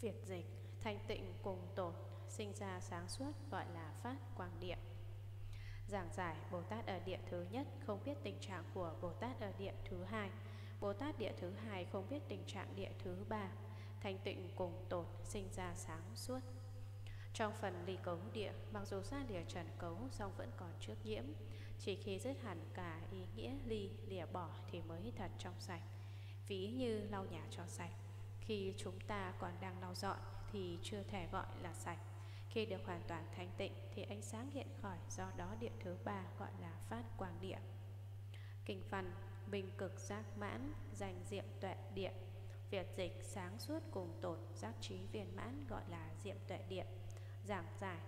Việt dịch, thanh tịnh cùng tổn Sinh ra sáng suốt, gọi là phát quang địa Giảng giải Bồ Tát ở địa thứ nhất không biết tình trạng của Bồ Tát ở địa thứ hai. Bồ Tát địa thứ hai không biết tình trạng địa thứ ba. Thanh tịnh cùng tổn sinh ra sáng suốt. Trong phần ly cấu địa, Mặc dù ra lìa trần cấu song vẫn còn trước nhiễm, Chỉ khi dứt hẳn cả ý nghĩa ly, lìa bỏ Thì mới thật trong sạch. Ví như lau nhà cho sạch. Khi chúng ta còn đang lau dọn Thì chưa thể gọi là sạch. Khi được hoàn toàn thanh tịnh thì ánh sáng hiện khỏi, do đó địa thứ ba gọi là phát quang địa. Kinh văn Minh cực giác mãn, danh diệm tuệ địa. Việt dịch sáng suốt cùng tột, giác trí viên mãn gọi là diệm tuệ địa. Giảng giải,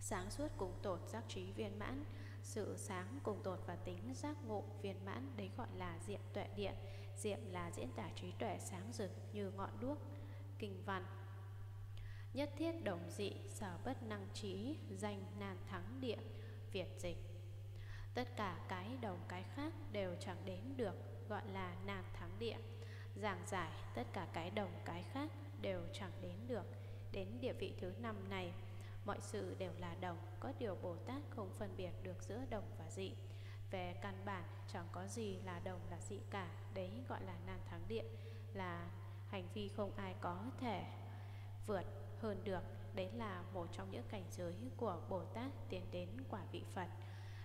Sáng suốt cùng tột, giác trí viên mãn. Sự sáng cùng tột và tính giác ngộ viên mãn Đấy gọi là diệm tuệ địa. Diệm là diễn tả trí tuệ sáng rực như ngọn đuốc, Kinh văn. Nhất thiết đồng dị, sở bất năng trí, Danh nan thắng địa, Việt dịch. Tất cả cái đồng cái khác đều chẳng đến được, Gọi là nan thắng địa. Giảng giải, tất cả cái đồng cái khác đều chẳng đến được. Đến địa vị thứ năm này, Mọi sự đều là đồng, Có điều Bồ Tát không phân biệt được giữa đồng và dị. Về căn bản, chẳng có gì là đồng là dị cả. Đấy gọi là nan thắng địa Là hành vi không ai có thể vượt hơn được. Đấy là một trong những cảnh giới của Bồ Tát tiến đến quả vị Phật.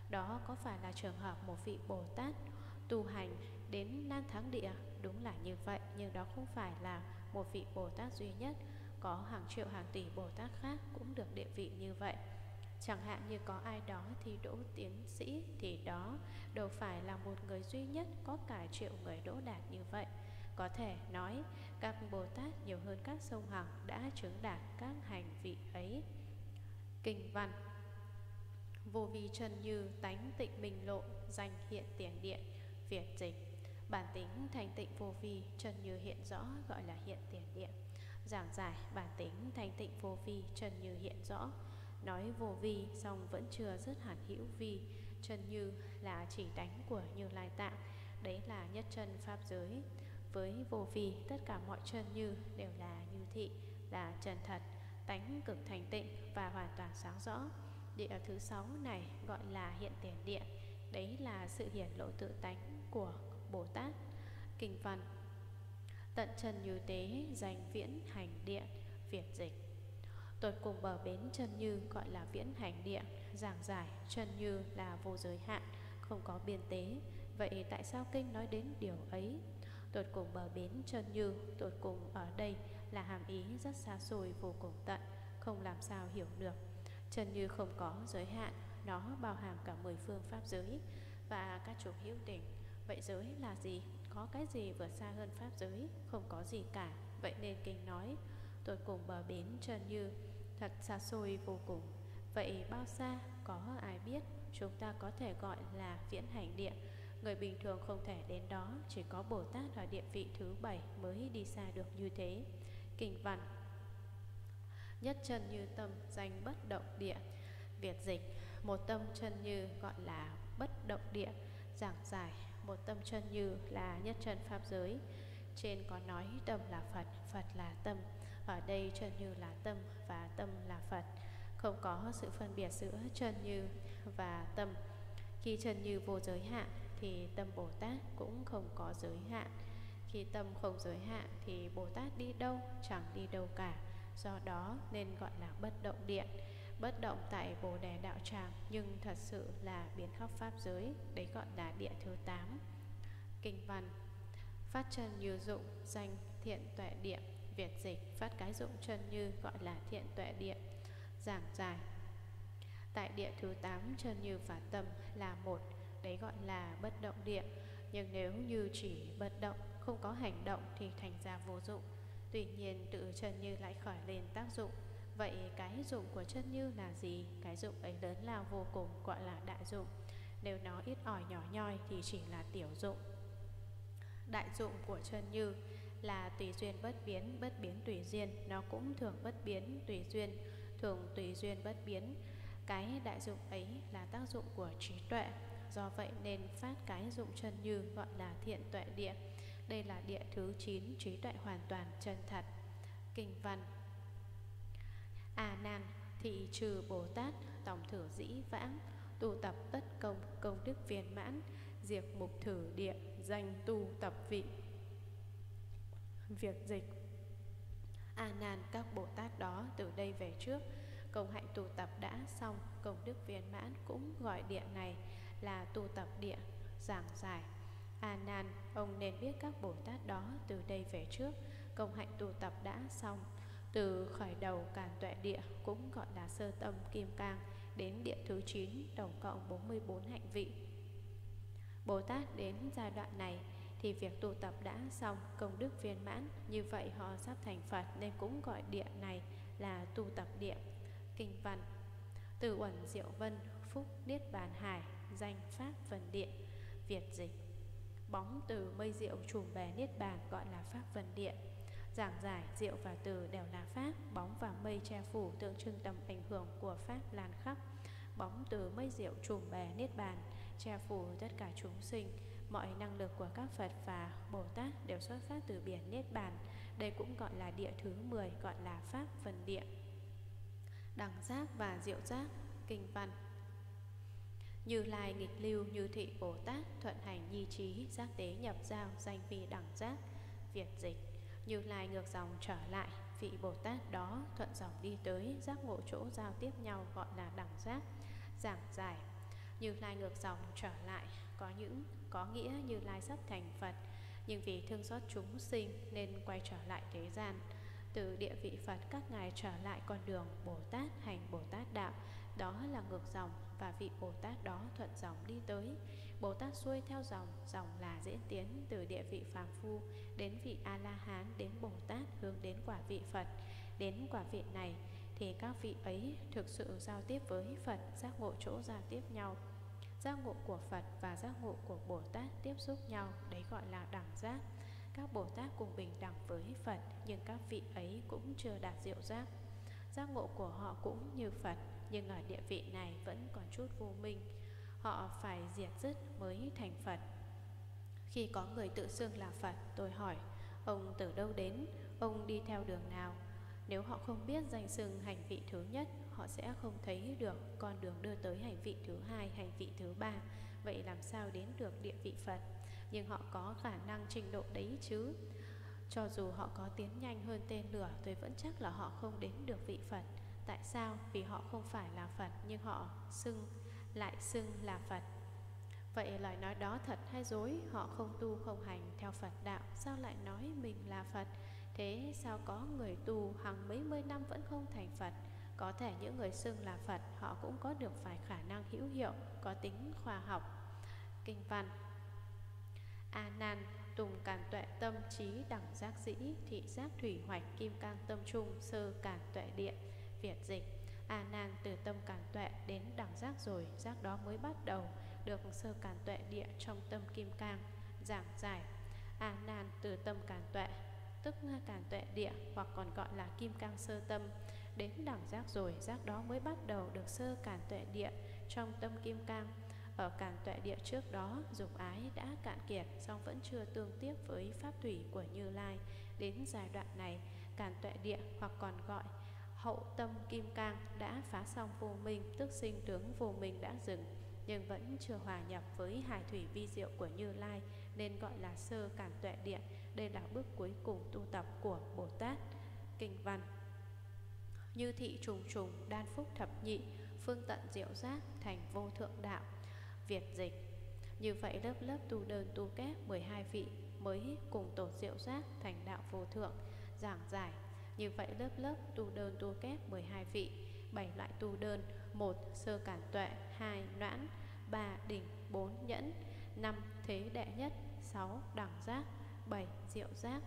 Đó có phải là trường hợp một vị Bồ Tát tu hành đến nan thắng địa? Đúng là như vậy, Nhưng đó không phải là một vị Bồ Tát duy nhất. Có hàng triệu hàng tỷ Bồ Tát khác cũng được địa vị như vậy. Chẳng hạn như có ai đó thì đỗ tiến sĩ Thì đó, đâu phải là một người duy nhất Có cả triệu người đỗ đạt như vậy. Có thể nói, các Bồ Tát nhiều hơn các sông Hằng đã chứng đạt các hành vị ấy. Kinh văn, Vô vi chân như tánh tịnh minh lộ, danh hiện tiền điện Việt dịch. Bản tính thành tịnh vô vi chân như hiện rõ, gọi là hiện tiền điện Giảng giải, bản tính thành tịnh vô vi chân như hiện rõ Nói vô vi xong vẫn chưa dứt hẳn hữu vi Chân như là chỉ đánh của Như Lai Tạng Đấy là nhất chân Pháp giới với vô vi, tất cả mọi chân như đều là như thị, là chân thật, tánh cực thành tịnh và hoàn toàn sáng rõ. Địa thứ sáu này gọi là hiện tiền địa, đấy là sự hiển lộ tự tánh của Bồ Tát. Kinh văn Tận chân như tế danh viễn hành điện, Việt dịch. Tột cùng bờ bến chân như gọi là viễn hành điện, giảng giải chân như là vô giới hạn, không có biên tế. Vậy tại sao kinh nói đến điều ấy? Tột cùng bờ bến chân như Tột cùng ở đây là hàm ý rất xa xôi vô cùng tận Không làm sao hiểu được Chân như không có giới hạn Nó bao hàm cả mười phương pháp giới Và các chủ hữu tình Vậy giới là gì? Có cái gì vượt xa hơn pháp giới? Không có gì cả Vậy nên kinh nói Tột cùng bờ bến chân như Thật xa xôi vô cùng. Vậy bao xa? Có ai biết? Chúng ta có thể gọi là viễn hành địa? Người bình thường không thể đến đó, Chỉ có Bồ Tát ở địa vị thứ bảy Mới đi xa được như thế. Kinh văn. Nhất chân như tâm danh bất động địa. Việt dịch. Một tâm chân như gọi là bất động địa. Giảng giải, Một tâm chân như là nhất chân Pháp giới. Trên có nói tâm là Phật Phật là tâm. Ở đây chân như là tâm Và tâm là Phật Không có sự phân biệt giữa chân như và tâm Khi chân như vô giới hạn thì tâm Bồ Tát cũng không có giới hạn. Khi tâm không giới hạn thì Bồ Tát đi đâu chẳng đi đâu cả. Do đó nên gọi là bất động điện. Bất động tại Bồ Đề Đạo Tràng nhưng thật sự là biến khắp Pháp giới, đấy gọi là địa thứ 8. Kinh văn Phát chân như dụng danh thiện tuệ điện Việt dịch phát cái dụng chân như gọi là thiện tuệ địa, Giảng giải. Tại địa thứ 8 chân như và tâm là một, Đấy gọi là bất động địa. Nhưng nếu như chỉ bất động, Không có hành động thì thành ra vô dụng. Tuy nhiên, tự chân như lại khởi lên tác dụng. Vậy cái dụng của chân như là gì? Cái dụng ấy lớn lao vô cùng, gọi là đại dụng. Nếu nó ít ỏi nhỏ nhoi thì chỉ là tiểu dụng. Đại dụng của chân như là tùy duyên bất biến, bất biến tùy duyên. Nó cũng thường bất biến tùy duyên, thường tùy duyên bất biến. Cái đại dụng ấy là tác dụng của trí tuệ. Do vậy nên phát cái dụng chân như gọi là thiện tuệ địa. Đây là địa thứ 9 trí tuệ hoàn toàn chân thật. Kinh văn. À A Nan thị trừ Bồ Tát tổng thử dĩ vãng tu tập tất công công đức viên mãn diệt mục thử địa danh tu tập vị việc dịch. A nan các bồ tát đó từ đây về trước, công hạnh tu tập đã xong, công đức viên mãn cũng gọi địa này là tu tập địa, giảng giải. A nan, ông nên biết các bồ tát đó từ đây về trước, công hạnh tu tập đã xong. Từ khởi đầu càn tuệ địa cũng gọi là sơ tâm kim cang, đến địa thứ 9 tổng cộng 44 hạnh vị. Bồ Tát đến giai đoạn này thì việc tu tập đã xong công đức viên mãn, như vậy họ sắp thành Phật nên cũng gọi địa này là tu tập địa. Kinh văn Từ uẩn diệu vân, phúc niết bàn hải, danh pháp vần điện, Việt dịch Bóng từ mây diệu trùm bè niết bàn gọi là pháp vần điện Giảng giải, diệu và từ đều là pháp, bóng và mây che phủ tượng trưng tầm ảnh hưởng của pháp lan khắp. Bóng từ mây diệu trùm bè niết bàn, che phủ tất cả chúng sinh. Mọi năng lực của các Phật và Bồ Tát đều xuất phát từ biển niết bàn. Đây cũng gọi là địa thứ 10, gọi là pháp phần địa. Đẳng giác và diệu giác, kinh văn. Như Lai nghịch lưu như thị Bồ Tát thuận hành nhi trí giác tế nhập giao danh vi đẳng giác Việt dịch như Lai ngược dòng trở lại Vị Bồ Tát đó thuận dòng đi tới Giác ngộ chỗ giao tiếp nhau gọi là đẳng giác Giảng giải Như Lai ngược dòng trở lại Có những có nghĩa Như Lai sắp thành Phật Nhưng vì thương xót chúng sinh Nên quay trở lại thế gian Từ địa vị Phật các ngài trở lại con đường Bồ Tát hành Bồ Tát đạo Đó là ngược dòng Và vị Bồ Tát đó thuận dòng đi tới Bồ Tát xuôi theo dòng, dòng là diễn tiến từ địa vị phàm phu đến vị A-la-hán đến Bồ Tát hướng đến quả vị Phật. Đến quả vị này thì các vị ấy thực sự giao tiếp với Phật, giác ngộ chỗ giao tiếp nhau. Giác ngộ của Phật và giác ngộ của Bồ Tát tiếp xúc nhau, đấy gọi là đẳng giác. Các Bồ Tát cùng bình đẳng với Phật, nhưng các vị ấy cũng chưa đạt diệu giác. Giác ngộ của họ cũng như Phật, nhưng ở địa vị này vẫn còn chút vô minh Họ phải diệt dứt mới thành Phật Khi có người tự xưng là Phật Tôi hỏi Ông từ đâu đến Ông đi theo đường nào Nếu họ không biết danh xưng hành vị thứ nhất Họ sẽ không thấy được con đường đưa tới hành vị thứ hai Hành vị thứ ba Vậy làm sao đến được địa vị Phật Nhưng họ có khả năng trình độ đấy chứ Cho dù họ có tiến nhanh hơn tên lửa Tôi vẫn chắc là họ không đến được vị Phật Tại sao? Vì họ không phải là Phật Nhưng họ xưng lại xưng là Phật. Vậy lời nói đó thật hay dối, họ không tu không hành theo Phật đạo, sao lại nói mình là Phật? Thế sao có người tu hàng mấy mươi năm vẫn không thành Phật? Có thể những người xưng là Phật, họ cũng có được phải khả năng hữu hiệu, có tính khoa học. Kinh văn A Nan tùng càn tuệ tâm trí đẳng giác dĩ thị giác thủy hoạch kim cang tâm trung sơ càn tuệ điện Việt dịch A Nan từ tâm càn tuệ đến đẳng giác rồi, giác đó mới bắt đầu được sơ càn tuệ địa trong tâm kim cang giảng giải. A Nan từ tâm càn tuệ, tức càn tuệ địa hoặc còn gọi là kim cang sơ tâm đến đẳng giác rồi, giác đó mới bắt đầu được sơ cản tuệ địa trong tâm kim cang. Ở cản tuệ địa trước đó, dục ái đã cạn kiệt, song vẫn chưa tương tiếp với pháp thủy của Như Lai. Đến giai đoạn này, cản tuệ địa hoặc còn gọi hậu tâm kim cang đã phá xong vô minh tức sinh tướng vô minh đã dừng nhưng vẫn chưa hòa nhập với hải thủy vi diệu của như lai nên gọi là sơ cản tuệ địa đây là bước cuối cùng tu tập của bồ tát kinh văn như thị trùng trùng đan phúc thập nhị phương tận diệu giác thành vô thượng đạo việt dịch như vậy lớp lớp tu đơn tu kép 12 vị mới cùng tổ diệu giác thành đạo vô thượng giảng giải như vậy lớp lớp tu đơn tu kép 12 vị, bảy loại tu đơn, một sơ cản tuệ, hai noãn, ba đỉnh, bốn nhẫn, năm thế đệ nhất, sáu đẳng giác, bảy diệu giác.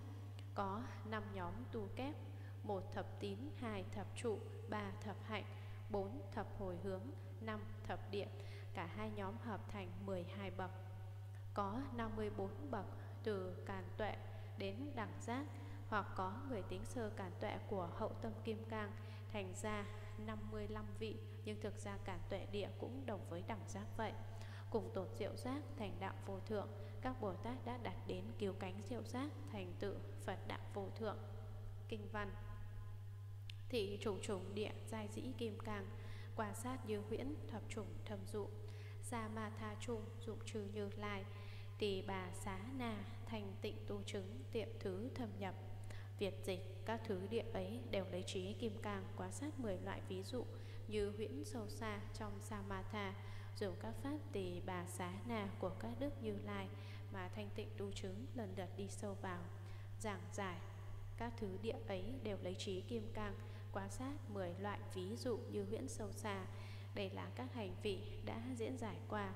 Có 5 nhóm tu kép, 1 thập tín, 2 thập trụ, 3 thập hạnh, 4 thập hồi hướng, 5 thập điện. Cả hai nhóm hợp thành 12 bậc. Có 54 bậc từ càn tuệ đến đẳng giác hoặc có người tính sơ cản tuệ của hậu tâm kim cang thành ra 55 vị nhưng thực ra cản tuệ địa cũng đồng với đẳng giác vậy. Cùng tột diệu giác thành đạo vô thượng, các Bồ Tát đã đặt đến cứu cánh diệu giác thành tựu Phật đạo vô thượng. Kinh văn Thị trùng trùng địa giai dĩ kim cang Quan sát như huyễn, thập trùng thâm dụ. Sa ma tha trung dụng trừ như lai. Tỳ bà xá na, thành tịnh tu chứng, tiệm thứ thâm nhập. Việt dịch, các thứ địa ấy đều lấy trí kim cang quan sát 10 loại ví dụ như huyễn sâu xa trong Samatha dùng các pháp tỳ bà xá na của các đức như lai mà thanh tịnh tu chứng lần lượt đi sâu vào. Giảng giải, các thứ địa ấy đều lấy trí kim cang quan sát 10 loại ví dụ như huyễn sâu xa đây là các hành vị đã diễn giải qua,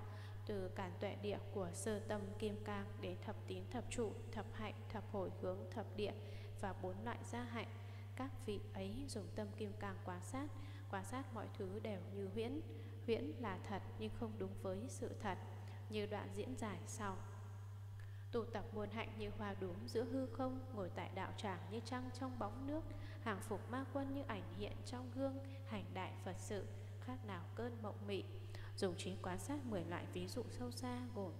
từ cản tuệ địa của sơ tâm kim cang đến thập tín thập trụ, thập hạnh, thập hồi hướng, thập địa và bốn loại gia hạnh. Các vị ấy dùng tâm kim cang quan sát quan sát mọi thứ đều như huyễn. Huyễn là thật nhưng không đúng với sự thật, như đoạn diễn giải sau. Tụ tập muôn hạnh như hoa đốm giữa hư không, ngồi tại đạo tràng như trăng trong bóng nước hàng phục ma quân như ảnh hiện trong gương hành đại phật sự khác nào cơn mộng mị. Dùng trí quan sát 10 loại ví dụ sâu xa gồm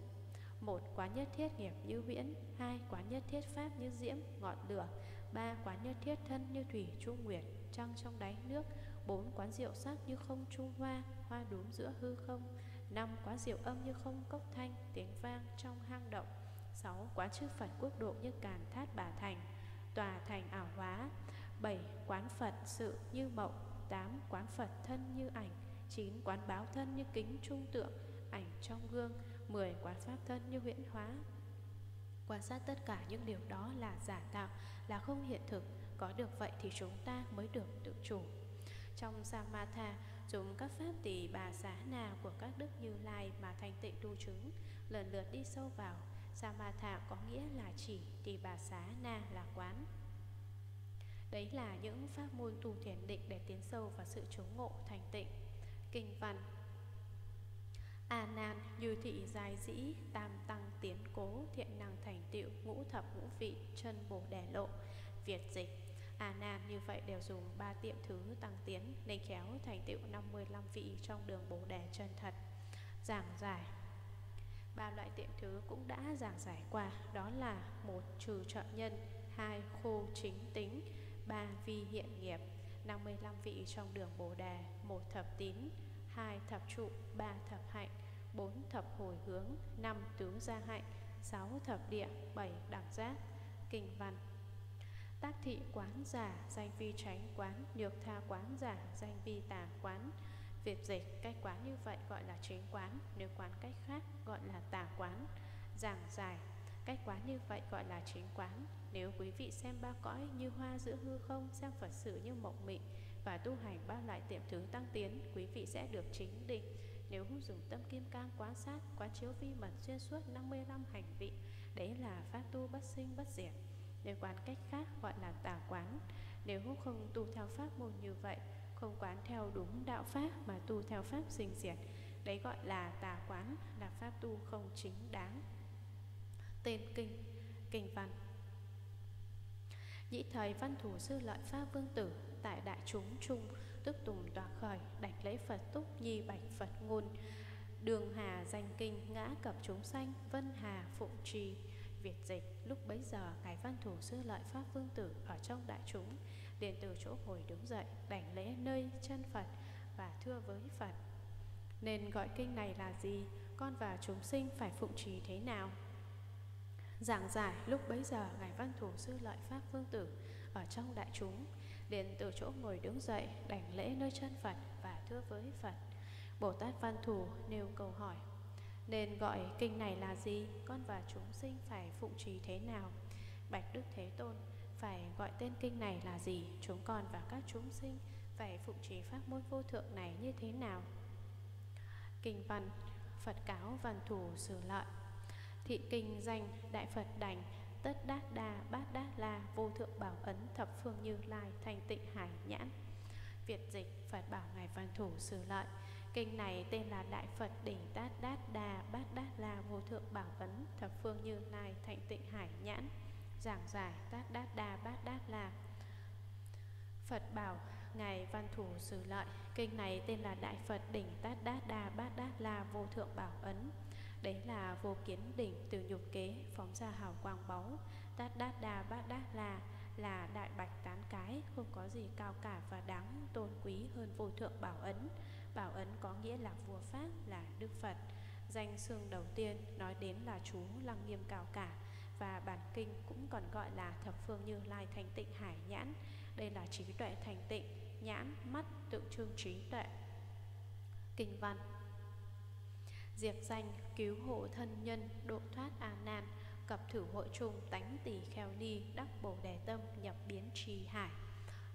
một quán nhất thiết nghiệp như viễn, hai quán nhất thiết pháp như diễm ngọn lửa ba quán nhất thiết thân như thủy trung nguyệt trăng trong đáy nước bốn quán diệu sắc như không trung hoa hoa đốm giữa hư không năm quán diệu âm như không cốc thanh tiếng vang trong hang động sáu quán chư phật quốc độ như càn thát bà thành tòa thành ảo hóa bảy quán phật sự như mộng, tám quán phật thân như ảnh, chín quán báo thân như kính trung tượng, ảnh trong gương 10. quán pháp thân như huyễn hóa. Quan sát tất cả những điều đó là giả tạo, Là không hiện thực. Có được vậy thì chúng ta mới được tự chủ. Trong Samatha, Dùng các pháp tỷ bà xá na Của các đức như lai mà thành tịnh tu chứng, Lần lượt đi sâu vào. Samatha có nghĩa là chỉ Tỷ bà xá na là quán. Đấy là những pháp môn tu thiền định Để tiến sâu vào sự chống ngộ, thành tịnh. Kinh văn. A nan, như thị dài dĩ, tam tăng, tiến cố, thiện năng thành tựu, ngũ thập, ngũ vị, chân bồ đề lộ, việt dịch. A nan như vậy đều dùng ba tiệm thứ tăng tiến nên khéo thành tựu 55 vị trong đường bồ đề chân thật. Giảng giải. Ba loại tiệm thứ cũng đã giảng giải qua, đó là một trừ trợ nhân, hai khô chính tính ba vi hiện nghiệp 55 vị trong đường bồ đề một thập tín hai thập trụ, ba thập hạnh, bốn thập hồi hướng, năm tướng gia hạnh, sáu thập địa, bảy đẳng giác. Kinh văn Tác thị quán giả, danh vi tránh quán, nhược tha quán giả, danh vi tà quán. Việc dịch cách quán như vậy gọi là chính quán, nếu quán cách khác gọi là tà quán. Giảng giải, cách quán như vậy gọi là chính quán. Nếu quý vị xem ba cõi như hoa giữa hư không, xem Phật sự như mộng mị, và tu hành ba loại tiệm thứ tăng tiến, quý vị sẽ được chính định. Nếu dùng tâm kim cang quan sát, quán chiếu vi mật xuyên suốt 55 hành vị, đấy là pháp tu bất sinh bất diệt. Nếu quán cách khác gọi là tà quán. Nếu không tu theo pháp môn như vậy, không quán theo đúng đạo pháp mà tu theo pháp sinh diệt, đấy gọi là tà quán, là pháp tu không chính đáng. Tên kinh, kinh văn Nhĩ thời văn thủ sư lợi pháp vương tử tại đại chúng trung tức tùng tòa khởi, đảnh lễ phật túc nhi bạch phật ngôn. Đường hà danh kinh ngã cập chúng sanh, vân hà phụng trì. Việt dịch, lúc bấy giờ ngài văn thủ sư lợi pháp vương tử ở trong đại chúng, liền từ chỗ ngồi đứng dậy, đảnh lễ nơi chân phật và thưa với phật. Nên gọi kinh này là gì? Con và chúng sinh phải phụng trì thế nào? Giảng giải lúc bấy giờ ngài văn thủ sư lợi pháp vương tử ở trong đại chúng, liền từ chỗ ngồi đứng dậy, đảnh lễ nơi chân Phật và thưa với Phật. Bồ Tát Văn Thủ nêu câu hỏi, Nên gọi kinh này là gì? Con và chúng sinh phải phụng trì thế nào? Bạch Đức Thế Tôn, Phải gọi tên kinh này là gì? Chúng con và các chúng sinh Phải phụng trì pháp môn vô thượng này như thế nào? Kinh văn, Phật cáo văn thủ sử lợi Thị kinh danh Đại Phật đảnh, tất đát đa bát đát la vô thượng bảo ấn thập phương như lai thành tịnh hải nhãn. Việt dịch phật bảo ngài văn thủ sử lợi. Kinh này tên là đại phật đỉnh tát đát đa bát đát la vô thượng bảo ấn thập phương như lai thành tịnh hải nhãn. Giảng giải tát đát đa bát đát la. Phật bảo ngài văn thủ sử lợi. Kinh này tên là đại phật đỉnh tát đát đa bát đát la vô thượng bảo ấn Đấy là vô kiến đỉnh từ nhục kế phóng ra hào quang báu. Tát đát đa bát đát là là đại bạch tán cái Không không có gì cao cả và đáng tôn quý hơn vô thượng bảo ấn. Bảo ấn có nghĩa là vua Pháp, là Đức Phật. Danh xương đầu tiên nói đến là chú Lăng Nghiêm cao cả Và bản kinh cũng còn gọi là thập phương như lai thanh tịnh hải nhãn. Đây là trí tuệ thành tịnh, nhãn, mắt tượng trưng trí tuệ. Kinh văn. Diệt danh cứu hộ thân nhân độ thoát a nan cập thử hội chung tánh tỷ kheo ni, đắc bồ đề tâm nhập biến trì hải.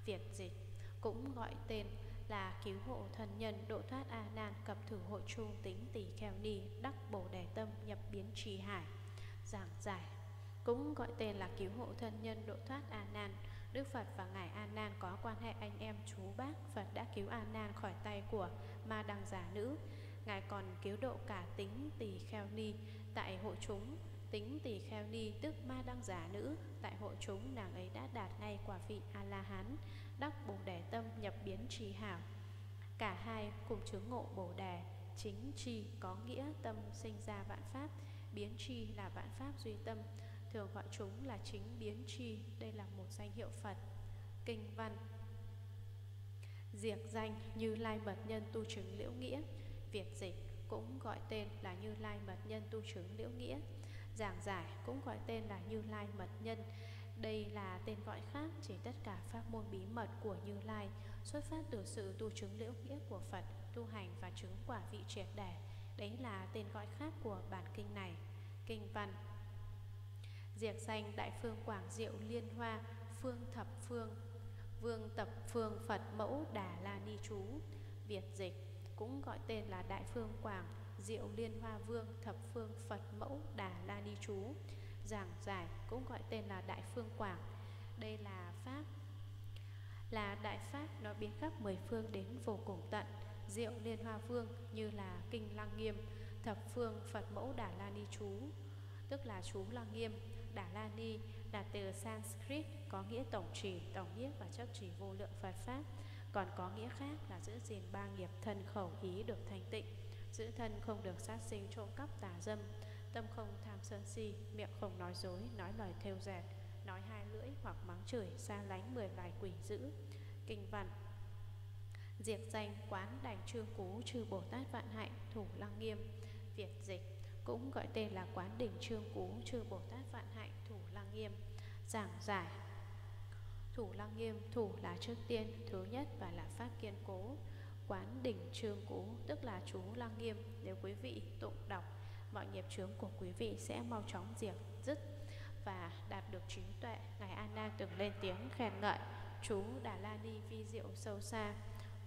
Việt dịch cũng gọi tên là cứu hộ thân nhân độ thoát a nan cập thử hội chung tính tỷ kheo ni, đắc bồ đề tâm nhập biến trì hải. Giảng giải cũng gọi tên là cứu hộ thân nhân độ thoát a nan đức phật và ngài a nan có quan hệ anh em chú bác. Phật đã cứu a nan khỏi tay của ma đăng giả nữ ngài còn cứu độ cả tính tỳ kheo ni. Tại hội chúng, tính tỳ kheo ni tức ma đăng giả nữ. Tại hội chúng, nàng ấy đã đạt ngay quả vị a la hán đắc bồ đề tâm nhập biến trì hảo. Cả hai cùng chứng ngộ bồ đề, chính chi có nghĩa tâm sinh ra vạn pháp, biến chi là vạn pháp duy tâm. Thường gọi chúng là chính biến chi, đây là một danh hiệu phật. Kinh văn. Diệt danh như lai mật nhân tu chứng liễu nghĩa việt dịch cũng gọi tên là như lai mật nhân tu chứng liễu nghĩa. Giảng giải cũng gọi tên là như lai mật nhân. Đây là tên gọi khác chỉ tất cả pháp môn bí mật của Như Lai xuất phát từ sự tu chứng liễu nghĩa của Phật, tu hành và chứng quả vị triệt đẻ Đấy là tên gọi khác của bản kinh này. Kinh văn. Diệt danh Đại Phương Quảng Diệu Liên Hoa Phương Thập Phương Vương Tập Phương Phật Mẫu Đà La Ni Chú Việt dịch cũng gọi tên là Đại Phương Quảng, Diệu Liên Hoa Vương, Thập Phương Phật Mẫu Đà La Ni Chú. Giảng giải cũng gọi tên là Đại Phương Quảng. Đây là Pháp, là đại pháp nó biến khắp mười phương đến vô cùng tận. Diệu liên hoa vương như là kinh lăng nghiêm, thập phương phật mẫu đà la ni chú, tức là chú lăng nghiêm, đà la ni, là từ sanskrit có nghĩa tổng trì, tổng nhiếp và chấp trì vô lượng phật pháp còn có nghĩa khác là giữ gìn ba nghiệp thân khẩu ý được thanh tịnh giữ thân không được sát sinh trộm cắp tà dâm Tâm không tham sân si, miệng không nói dối, nói lời thêu dệt, nói hai lưỡi hoặc mắng chửi, xa lánh mười loài quỷ dữ. Kinh văn Diệt danh quán đảnh trương cú trừ Bồ Tát Vạn Hạnh Thủ Lăng Nghiêm Việt dịch cũng gọi tên là quán đỉnh trương cú trừ Bồ Tát Vạn Hạnh Thủ Lăng Nghiêm Giảng giải Thủ Lăng Nghiêm, thủ là trước tiên, thứ nhất và là pháp kiên cố. Quán đỉnh trương cố tức là chú Lăng Nghiêm. Nếu quý vị tụng đọc, mọi nghiệp chướng của quý vị sẽ mau chóng diệt, dứt và đạt được trí tuệ. Ngài Anna từng lên tiếng khen ngợi chú Đà La Ni vi diệu sâu xa.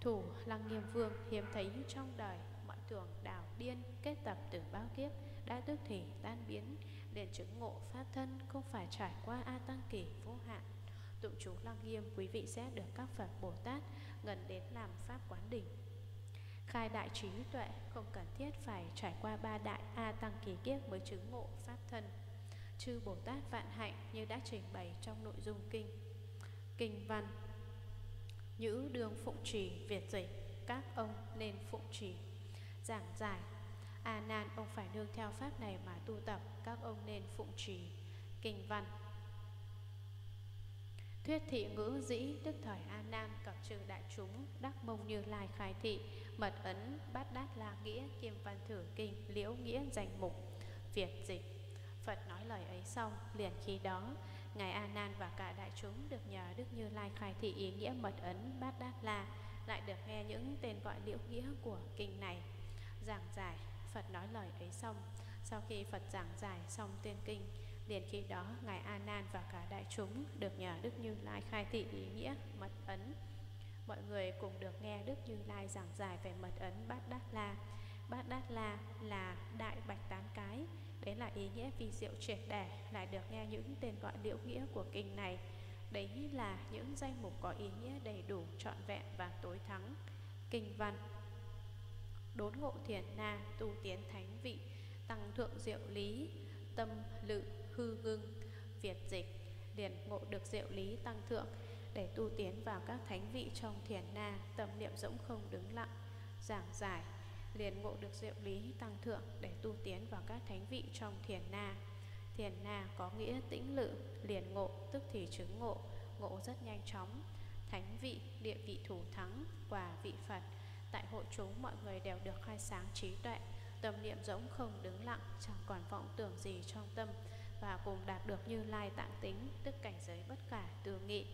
Thủ lăng nghiêm vương hiếm thấy trong đời, mọi tưởng đảo điên, kết tập từ bao kiếp, đã tức thì tan biến, liền chứng ngộ pháp thân không phải trải qua a tăng kỳ vô hạn tụng chú lăng nghiêm, quý vị sẽ được các phật bồ tát gần đến làm pháp quán đỉnh. Khai đại trí tuệ không cần thiết phải trải qua ba đại a tăng kỳ kiếp mới chứng ngộ pháp thân. Chư bồ tát vạn hạnh như đã trình bày trong nội dung kinh. Kinh văn, nhữ đường phụng trì việt dịch, các ông nên phụng trì. Giảng giải, a nan, ông phải nương theo pháp này mà tu tập, các ông nên phụng trì. Kinh văn Thuyết thị ngữ dĩ Đức thời A Nan cập trừ đại chúng Đắc mông như lai khai thị, Mật ấn, bát đát la nghĩa, Kim văn thử kinh, liễu nghĩa danh mục, Việt dịch. Phật nói lời ấy xong liền khi đó, Ngài A Nan và cả đại chúng Được nhờ Đức Như Lai khai thị ý nghĩa mật ấn, bát đát la, Lại được nghe những tên gọi liễu nghĩa của kinh này. Giảng giải, Phật nói lời ấy xong. Sau khi Phật giảng giải xong tiên kinh Liền khi đó Ngài A Nan và cả đại chúng Được nhờ Đức Như Lai khai thị ý nghĩa mật ấn mọi người cùng được nghe Đức Như Lai giảng giải về mật ấn Bát Đát La. Bát Đát La là đại bạch tán cái, đấy là ý nghĩa vi diệu triệt đẻ lại được nghe những tên gọi liễu nghĩa của kinh này. Đấy là những danh mục có ý nghĩa đầy đủ, trọn vẹn và tối thắng. Kinh văn Đốn ngộ thiền na, tu tiến thánh vị, tăng thượng diệu lý, tâm lự hư ngưng, Việt dịch, liền ngộ được diệu lý tăng thượng, để tu tiến vào các thánh vị trong thiền na tâm niệm rỗng không đứng lặng giảng giải liền ngộ được diệu lý tăng thượng để tu tiến vào các thánh vị trong thiền na thiền na có nghĩa tĩnh lự liền ngộ tức thì chứng ngộ ngộ rất nhanh chóng thánh vị, địa vị thủ thắng, quả vị Phật. Tại hội chúng mọi người đều được khai sáng trí tuệ, tâm niệm rỗng không đứng lặng, chẳng còn vọng tưởng gì trong tâm và cùng đạt được như lai tạng tính, tức cảnh giới bất khả tư nghị.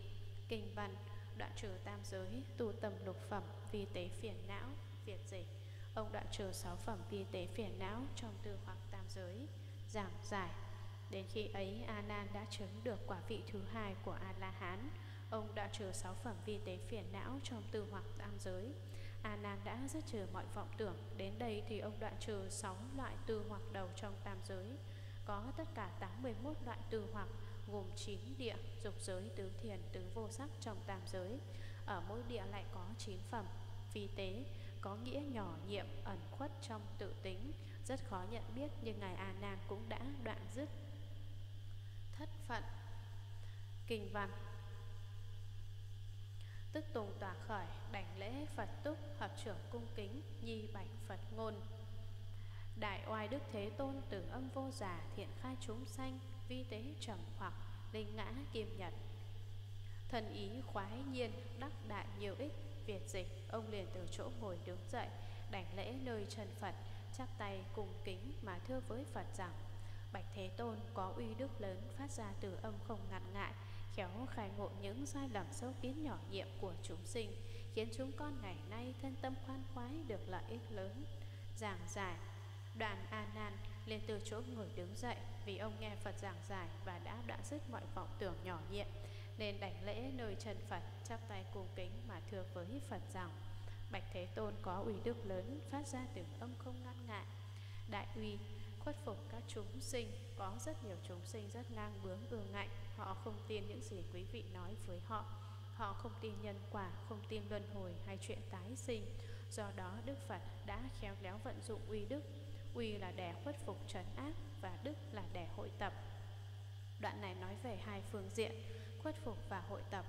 Kinh văn, đoạn trừ tam giới, tu tầm lục phẩm, vi tế phiền não, việt dịch. Ông đoạn trừ sáu phẩm vi tế phiền não trong tư hoặc tam giới, giảng giải. Đến khi ấy, A Nan đã chứng được quả vị thứ hai của A La Hán. Ông đã trừ sáu phẩm vi tế phiền não trong tư hoặc tam giới. A Nan đã dứt trừ mọi vọng tưởng. Đến đây thì ông đoạn trừ sáu loại tư hoặc đầu trong tam giới. Có tất cả 81 loại tư hoặc gồm 9 địa, dục giới, tứ thiền, tứ vô sắc trong tam giới. Ở mỗi địa lại có 9 phẩm. phi tế có nghĩa nhỏ nhiệm ẩn khuất trong tự tính, rất khó nhận biết nhưng ngài A Nan cũng đã đoạn dứt thất phận. Kinh văn Tức tùng tỏa khởi, đảnh lễ Phật túc, hợp trưởng cung kính, nhi bạch Phật ngôn. Đại oai đức thế tôn từ âm vô giả thiện khai chúng sanh, vi tế trầm hoặc, linh ngã kim nhật. Thần ý khoái nhiên, đắc đại nhiều ích, Việt dịch, ông liền từ chỗ ngồi đứng dậy, đảnh lễ nơi chân Phật, chắp tay cùng kính mà thưa với Phật rằng Bạch Thế Tôn có uy đức lớn phát ra từ âm không ngăn ngại, khéo khai ngộ những sai lầm sâu kín nhỏ nhiệm của chúng sinh, khiến chúng con ngày nay thân tâm khoan khoái được lợi ích lớn. Giảng giải Đoàn A Nan liền từ chỗ ngồi đứng dậy vì ông nghe Phật giảng giải và đã đoạn dứt mọi vọng tưởng nhỏ nhiệm nên đảnh lễ nơi chân Phật, chắp tay cung kính mà thưa với Phật rằng, Bạch Thế Tôn có uy đức lớn phát ra từ âm không ngăn ngại. Đại uy, khuất phục các chúng sinh, có rất nhiều chúng sinh rất ngang bướng ương ngạnh, họ không tin những gì quý vị nói với họ. Họ không tin nhân quả, không tin luân hồi hay chuyện tái sinh. Do đó đức phật đã khéo léo vận dụng uy đức uy là để khuất phục trấn ác và đức là để hội tập đoạn này nói về hai phương diện khuất phục và hội tập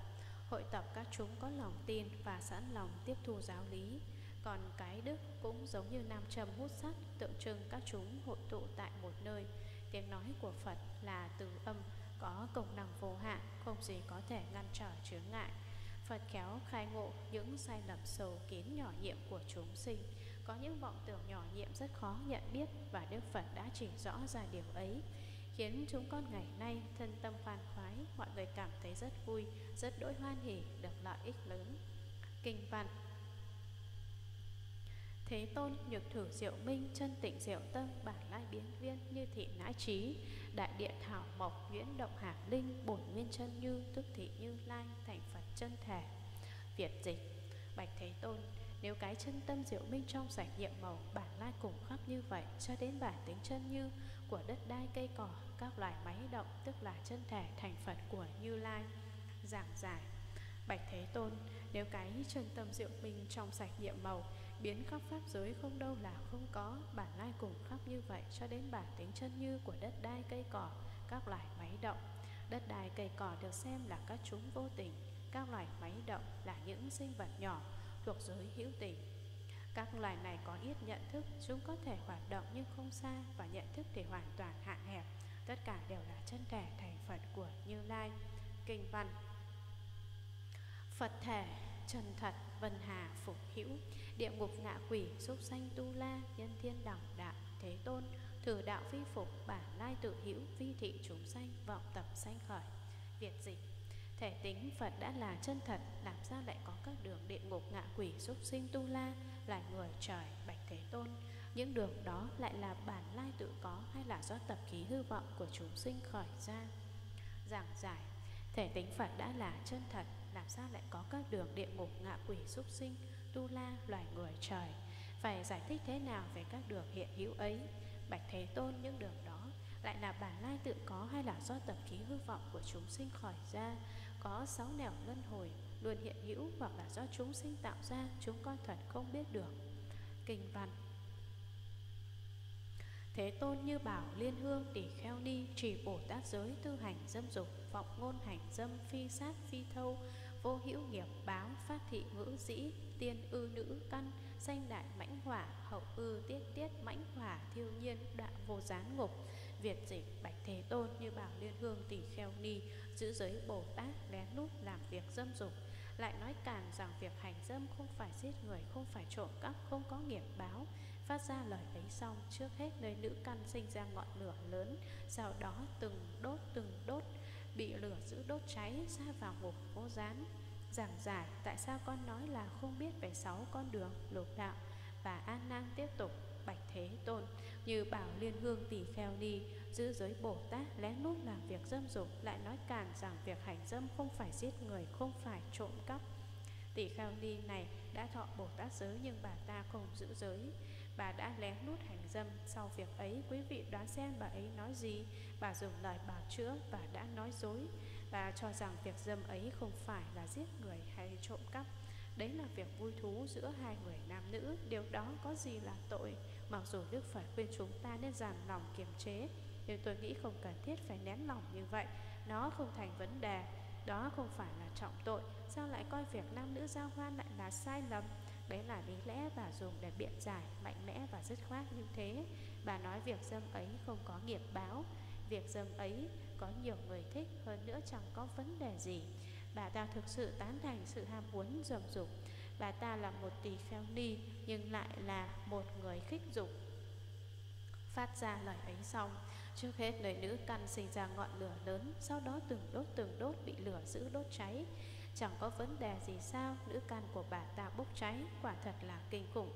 hội tập các chúng có lòng tin và sẵn lòng tiếp thu giáo lý còn cái đức cũng giống như nam châm hút sắt tượng trưng các chúng hội tụ tại một nơi. Tiếng nói của Phật là từ âm, có công năng vô hạn, không gì có thể ngăn trở chướng ngại. Phật khéo khai ngộ những sai lầm sâu kín nhỏ nhiệm của chúng sinh. Có những vọng tưởng nhỏ nhiệm rất khó nhận biết và Đức Phật đã chỉ rõ ra điều ấy khiến chúng con ngày nay thân tâm khoan khoái, mọi người cảm thấy rất vui, rất đỗi hoan hỉ, được lợi ích lớn. Kinh văn. Thế tôn nhược thử diệu minh chân tịnh diệu tâm bản lai biến viên như thị nãi trí đại địa thảo mộc huyễn động hạ linh bổn nguyên chân như tức thị như lai thành phật chân thể. Việt dịch. Bạch thế tôn nếu cái chân tâm diệu minh trong sạch nhiệm màu, bản lai cùng khắp như vậy, cho đến bản tính chân như của đất đai cây cỏ, các loài máy động, tức là chân thể, thành phật của như lai. Giảng giải. Bạch thế tôn, nếu cái chân tâm diệu minh trong sạch nhiệm màu biến khắp pháp giới không đâu là không có, bản lai cùng khắp như vậy, cho đến bản tính chân như của đất đai cây cỏ, các loài máy động. Đất đai cây cỏ được xem là các chúng vô tình, các loài máy động là những sinh vật nhỏ thuộc giới hữu tình. Các loài này có ít nhận thức, chúng có thể hoạt động nhưng không xa và nhận thức thì hoàn toàn hạn hẹp. Tất cả đều là chân thể thành phật của như lai. Kinh văn. Phật thể, chân thật, vân hà, phục hữu, địa ngục ngạ quỷ, súc sanh tu la, nhân thiên đẳng đạo thế tôn, thử đạo phi phục, bản lai tự hữu, vi thị chúng sanh, vọng tập sanh khởi. Việt dịch thể tính phật đã là chân thật, làm sao lại có các đường địa ngục ngạ quỷ súc sinh tu la, loài người, trời, bạch thế tôn? Những đường đó lại là bản lai tự có hay là do tập khí hư vọng của chúng sinh khởi ra? Giảng giải, thể tính phật đã là chân thật, làm sao lại có các đường địa ngục ngạ quỷ súc sinh tu la, loài người, trời? Phải giải thích thế nào về các đường hiện hữu ấy? Bạch thế tôn, những đường đó lại là bản lai tự có hay là do tập khí hư vọng của chúng sinh khỏi ra? Có sáu nẻo luân hồi, luôn hiện hữu hoặc là do chúng sinh tạo ra, chúng con thật không biết được. Kinh văn. Thế tôn như bảo liên hương tỷ kheo ni trì Bồ Tát giới tư hành dâm dục, Vọng ngôn hành dâm, phi sát, phi thâu, Vô hữu nghiệp, báo, phát thị ngữ dĩ, Tiên ư nữ, căn, Sanh đại mãnh hỏa, Hậu ư tiết tiết mãnh hỏa, Thiêu nhiên đoạn vô gián ngục. Việt dịch bạch thế tôn như bảo liên hương tỷ kheo ni Giữ giới Bồ Tát lén lút làm việc dâm dục lại nói càn rằng việc hành dâm không phải giết người, không phải trộm cắp, không có nghiệp báo. Phát ra lời ấy xong, trước hết nơi nữ căn sinh ra ngọn lửa lớn, sau đó từng đốt từng đốt, bị lửa giữ đốt cháy ra vào ngục vô gián. Giảng giải tại sao con nói là không biết về sáu con đường lục đạo và An Nan tiếp tục Bạch Thế Tôn, như bảo Liên Hương tỷ kheo ni, giữ giới Bồ Tát lén lút làm việc dâm dục, lại nói càn rằng việc hành dâm không phải giết người, không phải trộm cắp. Tỷ kheo ni này đã thọ Bồ Tát giới nhưng bà ta không giữ giới. Bà đã lén lút hành dâm, sau việc ấy quý vị đoán xem bà ấy nói gì? Bà dùng lời bào chữa và đã nói dối. Bà cho rằng việc dâm ấy không phải là giết người hay trộm cắp. Đấy là việc vui thú giữa hai người nam nữ. Điều đó có gì là tội? Mặc dù Đức Phật khuyên chúng ta nên giảm lòng kiềm chế, Nhưng tôi nghĩ không cần thiết phải nén lòng như vậy. Nó không thành vấn đề. Đó không phải là trọng tội. Sao lại coi việc nam nữ giao hoan lại là sai lầm? Đấy là lý lẽ bà dùng để biện giải, Mạnh mẽ và dứt khoát như thế. Bà nói việc dâm ấy không có nghiệp báo. Việc dâm ấy có nhiều người thích, Hơn nữa chẳng có vấn đề gì. Bà ta thực sự tán thành sự ham muốn dầm dục Bà ta là một tỷ kheo ni, Nhưng lại là một người khích dục. Phát ra lời ấy xong, Trước hết người nữ căn sinh ra ngọn lửa lớn, Sau đó từng đốt từng đốt bị lửa giữ đốt cháy. Chẳng có vấn đề gì sao, Nữ căn của bà ta bốc cháy, Quả thật là kinh khủng.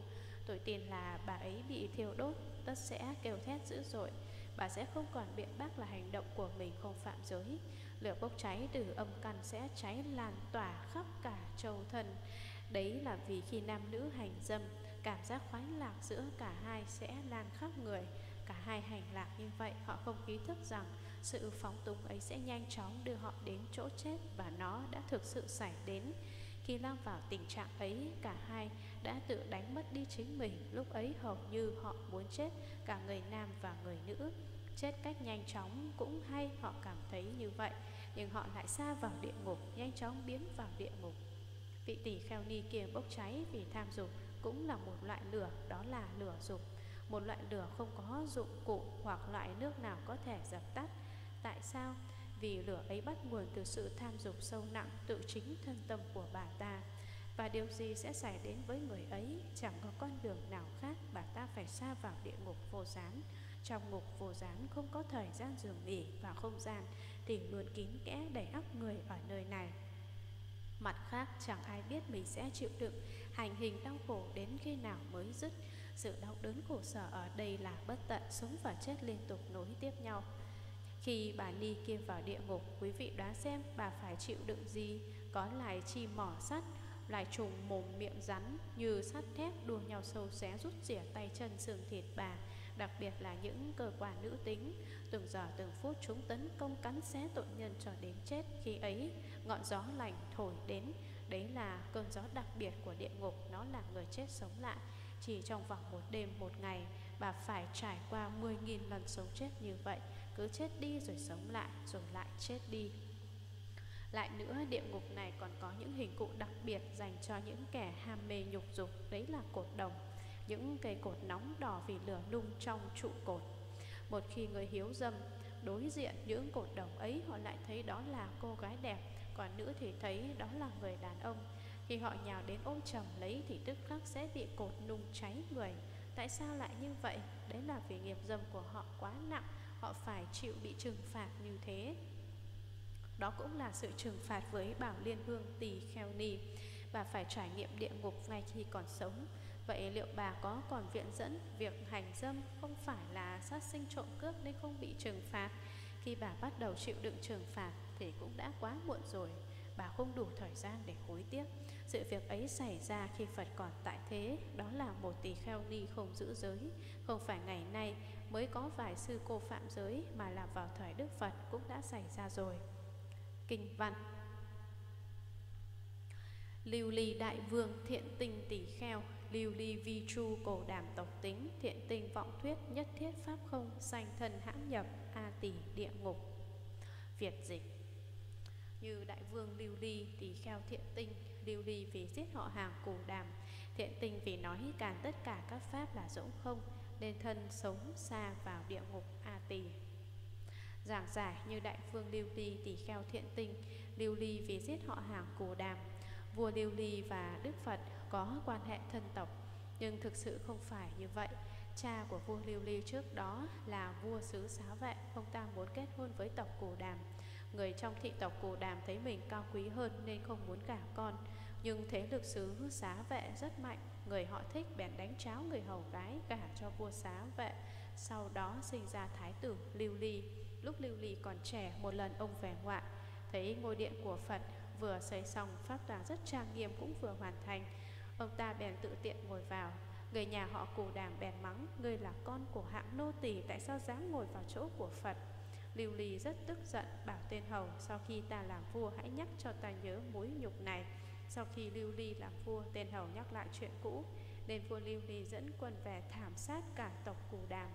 Tôi tin là bà ấy bị thiêu đốt, Tất sẽ kêu thét dữ dội. Bà sẽ không còn biện bác là hành động của mình không phạm giới. Lửa bốc cháy từ âm căn sẽ cháy lan tỏa khắp cả châu thân. Đấy là vì khi nam nữ hành dâm, Cảm giác khoái lạc giữa cả hai sẽ lan khắp người. Cả hai hành lạc như vậy, Họ không ý thức rằng Sự phóng túng ấy sẽ nhanh chóng đưa họ đến chỗ chết Và nó đã thực sự xảy đến. Khi lao vào tình trạng ấy, Cả hai đã tự đánh mất đi chính mình. Lúc ấy hầu như họ muốn chết, Cả người nam và người nữ. Chết cách nhanh chóng cũng hay, Họ cảm thấy như vậy, nhưng họ lại xa vào địa ngục, nhanh chóng biến vào địa ngục. Vị tỷ kheo ni kia bốc cháy vì tham dục cũng là một loại lửa, đó là lửa dục. Một loại lửa không có dụng cụ hoặc loại nước nào có thể dập tắt. Tại sao? Vì lửa ấy bắt nguồn từ sự tham dục sâu nặng, tự chính thân tâm của bà ta. Và điều gì sẽ xảy đến với người ấy? Chẳng có con đường nào khác, bà ta phải xa vào địa ngục vô gián trong ngục vô gián không có thời gian giường nghỉ và không gian thì luôn kín kẽ đầy ắp người ở nơi này. Mặt khác chẳng ai biết mình sẽ chịu đựng hành hình đau khổ đến khi nào mới dứt. Sự đau đớn khổ sở ở đây là bất tận, sống và chết liên tục nối tiếp nhau. Khi bà Ni kia vào địa ngục, quý vị đoán xem bà phải chịu đựng gì? Có loài chi mỏ sắt, loài trùng mồm miệng rắn như sắt thép đua nhau sâu xé rút rỉa tay chân xương thịt bà đặc biệt là những cơ quan nữ tính. Từng giờ từng phút chúng tấn công cắn xé tội nhân cho đến chết. Khi ấy, ngọn gió lành thổi đến. Đấy là cơn gió đặc biệt của địa ngục, nó là người chết sống lại. Chỉ trong vòng một đêm một ngày, bà phải trải qua 10.000 lần sống chết như vậy. Cứ chết đi rồi sống lại, rồi lại chết đi. Lại nữa, địa ngục này còn có những hình cụ đặc biệt dành cho những kẻ ham mê nhục dục, đấy là cột đồng những cây cột nóng đỏ vì lửa nung trong trụ cột. Một khi người hiếu dâm đối diện những cột đồng ấy họ lại thấy đó là cô gái đẹp, còn nữ thì thấy đó là người đàn ông. Khi họ nhào đến ôm chầm lấy thì tức khắc sẽ bị cột nung cháy người. Tại sao lại như vậy? Đấy là vì nghiệp dâm của họ quá nặng, họ phải chịu bị trừng phạt như thế. Đó cũng là sự trừng phạt với Bảo Liên Hương Tỳ Kheo Ni. và phải trải nghiệm địa ngục ngay khi còn sống. Vậy liệu bà có còn viện dẫn việc hành dâm không phải là sát sinh trộm cướp nên không bị trừng phạt? Khi bà bắt đầu chịu đựng trừng phạt thì cũng đã quá muộn rồi. Bà không đủ thời gian để hối tiếc. Sự việc ấy xảy ra khi Phật còn tại thế, đó là một tỳ kheo ni không giữ giới. Không phải ngày nay mới có vài sư cô phạm giới mà là vào thời Đức Phật cũng đã xảy ra rồi. Kinh văn Lưu ly đại vương thiện tinh tỷ kheo lưu ly vi chu cổ đàm tộc tính, thiện tinh vọng thuyết, nhất thiết pháp không, sanh thân hãm nhập, a tỷ địa ngục. Việt dịch. Như đại vương lưu ly tỳ kheo thiện tinh, lưu ly vì giết họ hàng cổ đàm. Thiện tinh vì nói càn tất cả các pháp là dũng không, nên thân sống xa vào địa ngục a tỳ. Giảng giải, như đại vương lưu ly tỳ kheo thiện tinh, lưu ly vì giết họ hàng cổ đàm. Vua Lưu Ly và Đức Phật có quan hệ thân tộc, nhưng thực sự không phải như vậy. Cha của vua Lưu Ly trước đó là vua xứ xá vệ, ông ta muốn kết hôn với tộc Cù Đàm. Người trong thị tộc Cù Đàm thấy mình cao quý hơn nên không muốn gả con. Nhưng thế lực xứ xá vệ rất mạnh, người họ thích bèn đánh cháo người hầu gái gả cho vua xá vệ. Sau đó sinh ra thái tử Lưu Ly. Lúc Lưu Ly còn trẻ, một lần ông về ngoại, thấy ngôi điện của Phật vừa xây xong, pháp tòa rất trang nghiêm cũng vừa hoàn thành. Ông ta bèn tự tiện ngồi vào, Người nhà họ cù đàm bèn mắng Ngươi là con của hạng nô tỳ Tại sao dám ngồi vào chỗ của Phật? Lưu Ly rất tức giận bảo tên hầu Sau khi ta làm vua hãy nhắc cho ta nhớ mối nhục này. Sau khi Lưu Ly làm vua Tên hầu nhắc lại chuyện cũ. Nên vua Lưu Ly dẫn quân về thảm sát cả tộc cù đàm.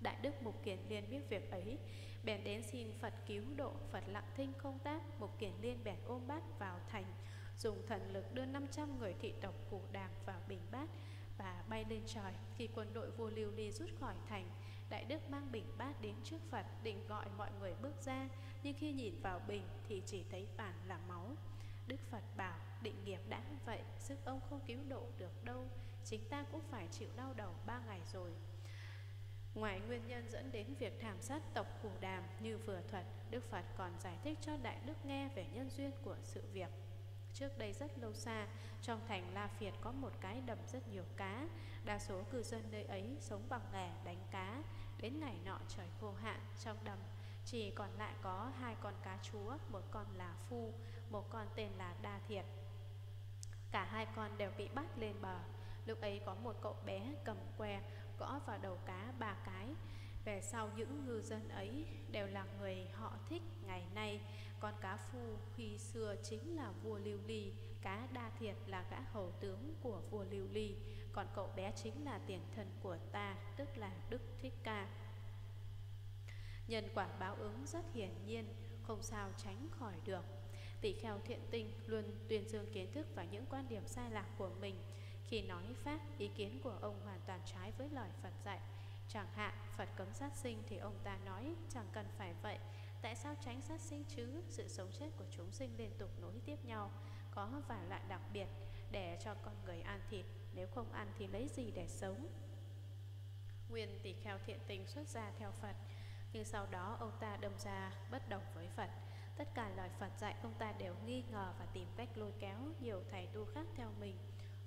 Đại đức Mục Kiền Liên biết việc ấy Bèn đến xin Phật cứu độ. Phật lặng thinh không tác Mục Kiền Liên bèn ôm bát vào thành. Dùng thần lực đưa 500 người thị tộc cù đàm vào bình bát và bay lên trời. Khi quân đội vua Lưu Ly rút khỏi thành, Đại Đức mang bình bát đến trước Phật định gọi mọi người bước ra, nhưng khi nhìn vào bình thì chỉ thấy bản là máu. Đức Phật bảo định nghiệp đã vậy, sức ông không cứu độ được đâu, chính ta cũng phải chịu đau đầu ba ngày rồi. Ngoài nguyên nhân dẫn đến việc thảm sát tộc Cù Đàm như vừa thuật, Đức Phật còn giải thích cho Đại Đức nghe về nhân duyên của sự việc. Trước đây rất lâu xa, trong thành La Phiệt có một cái đầm rất nhiều cá. Đa số cư dân nơi ấy sống bằng nghề đánh cá. Đến ngày nọ trời khô hạn, trong đầm chỉ còn lại có hai con cá chúa, một con là Phu, một con tên là Đa Thiệt. Cả hai con đều bị bắt lên bờ. Lúc ấy có một cậu bé cầm que gõ vào đầu cá ba cái. Về sau những ngư dân ấy đều là người họ thích ngày nay. Con cá phu khi xưa chính là vua Lưu Ly Cá đa thiệt là gã hầu tướng của vua Lưu Ly. Còn cậu bé chính là tiền thân của ta Tức là Đức Thích Ca. Nhân quả báo ứng rất hiển nhiên Không sao tránh khỏi được. Tỷ kheo thiện tinh luôn tuyên dương kiến thức và những quan điểm sai lạc của mình. Khi nói Pháp, ý kiến của ông hoàn toàn trái với lời Phật dạy Chẳng hạn, Phật cấm sát sinh thì ông ta nói, chẳng cần phải vậy. Tại sao tránh sát sinh chứ? Sự sống chết của chúng sinh liên tục nối tiếp nhau, Có vài loại đặc biệt Để cho con người ăn thịt, Nếu không ăn thì lấy gì để sống? Nguyên tỷ kheo thiện tình xuất gia theo Phật. Nhưng sau đó, ông ta đâm ra bất đồng với Phật. Tất cả lời Phật dạy, ông ta đều nghi ngờ và tìm cách lôi kéo nhiều thầy tu khác theo mình.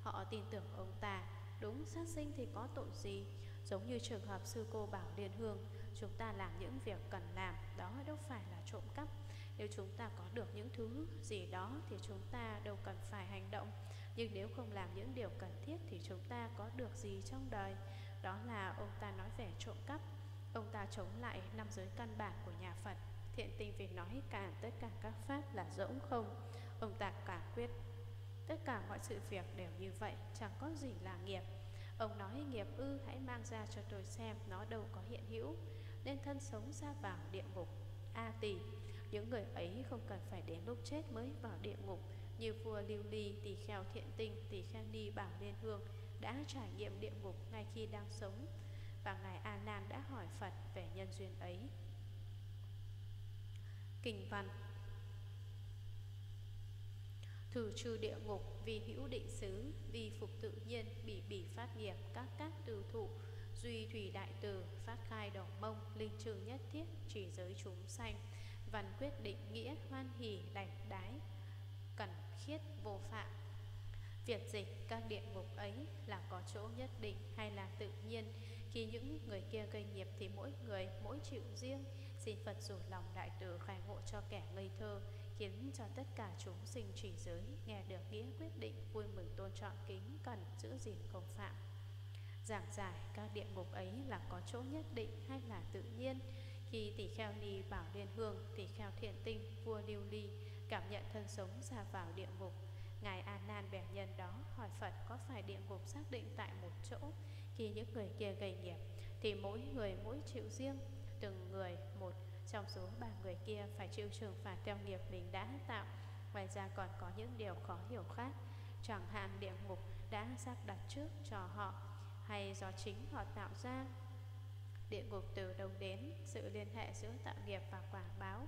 Họ tin tưởng ông ta, Đúng, sát sinh thì có tội gì? Giống như trường hợp sư cô bảo Liên Hương, Chúng ta làm những việc cần làm, Đó đâu phải là trộm cắp. Nếu chúng ta có được những thứ gì đó Thì chúng ta đâu cần phải hành động. Nhưng nếu không làm những điều cần thiết Thì chúng ta có được gì trong đời? Đó là ông ta nói về trộm cắp. Ông ta chống lại năm giới căn bản của nhà Phật. Thiện tinh vì nói cả tất cả các pháp là rỗng không? Ông ta cả quyết, Tất cả mọi sự việc đều như vậy, Chẳng có gì là nghiệp. Ông nói nghiệp ư hãy mang ra cho tôi xem Nó đâu có hiện hữu Nên thân sống ra vào địa ngục. A tỷ Những người ấy không cần phải đến lúc chết mới vào địa ngục. Như vua Lưu Ly, tỷ kheo thiện tinh, tỷ kheo ni bảo liên hương Đã trải nghiệm địa ngục ngay khi đang sống. Và Ngài A Nan đã hỏi Phật về nhân duyên ấy. Kinh văn Thử trừ địa ngục, vì hữu định xứ, Vì phục tự nhiên bị bỉ phát nghiệp, Các các từ thụ, Duy thủy đại từ, phát khai đồng mông, Linh trừ nhất thiết, chỉ giới chúng sanh. Văn quyết định nghĩa, hoan hỷ, đảnh đái, Cẩn khiết, vô phạm. Việc dịch, các địa ngục ấy là có chỗ nhất định hay là tự nhiên? Khi những người kia gây nghiệp thì mỗi người mỗi chịu riêng. Xin Phật rủ lòng đại từ khai ngộ cho kẻ ngây thơ khiến cho tất cả chúng sinh chỉ giới nghe được nghĩa quyết định vui mừng tôn trọng kính cần giữ gìn không phạm. Giảng giải các địa ngục ấy là có chỗ nhất định hay là tự nhiên? Khi tỷ kheo ni bảo liên hương, tỷ kheo thiện tinh, vua lưu ly, cảm nhận thân sống ra vào địa ngục, ngài An nan bèn nhân đó hỏi phật có phải địa ngục xác định tại một chỗ? Khi những người kia gây nghiệp, thì mỗi người mỗi chịu riêng, từng người một trong số ba người kia, phải chịu trừng phạt theo nghiệp mình đã tạo. Ngoài ra còn có những điều khó hiểu khác. Chẳng hạn địa ngục đã sắp đặt trước cho họ, Hay do chính họ tạo ra. Địa ngục từ đâu đến, Sự liên hệ giữa tạo nghiệp và quả báo.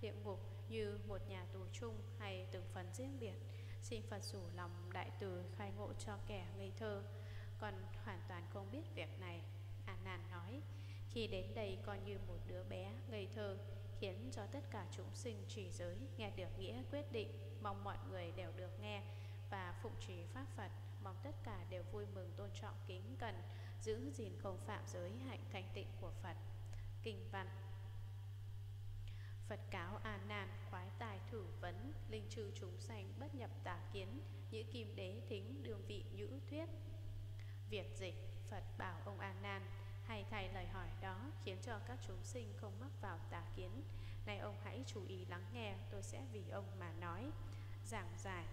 Địa ngục như một nhà tù chung hay từng phần riêng biệt. Xin Phật rủ lòng đại từ khai ngộ cho kẻ ngây thơ. Còn hoàn toàn không biết việc này A Nan nói khi đến đây coi như một đứa bé ngây thơ, Khiến cho tất cả chúng sinh trì giới Nghe được nghĩa quyết định, Mong mọi người đều được nghe Và phụng trì pháp Phật, Mong tất cả đều vui mừng tôn trọng kính cần Giữ gìn không phạm giới hạnh thanh tịnh của Phật. Kinh văn. Phật cáo A Nan, khoái tài thử vấn, linh trừ chúng sanh bất nhập tà kiến nhữ kim đế thính đường vị nhữ thuyết. Việt dịch, Phật bảo ông A Nan hay thay lời hỏi đó khiến cho các chúng sinh không mắc vào tà kiến. Này ông hãy chú ý lắng nghe tôi sẽ vì ông mà nói. Giảng giải.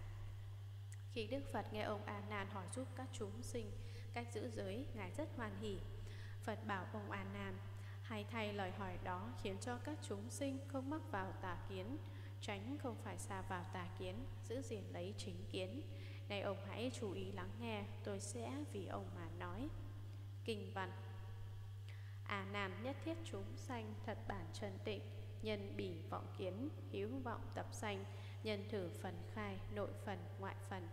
Khi Đức Phật nghe ông A Nan hỏi giúp các chúng sinh cách giữ giới ngài rất hoan hỉ. Phật bảo ông A Nan hay thay lời hỏi đó khiến cho các chúng sinh không mắc vào tà kiến, tránh không phải xa vào tà kiến, giữ gìn lấy chính kiến. Này ông hãy chú ý lắng nghe, tôi sẽ vì ông mà nói. Kinh văn. À Nam nhất thiết chúng sanh thật bản chân tịnh, nhân bỉ vọng kiến, hiếu vọng tập sanh, nhân thử phần khai, nội phần, ngoại phần.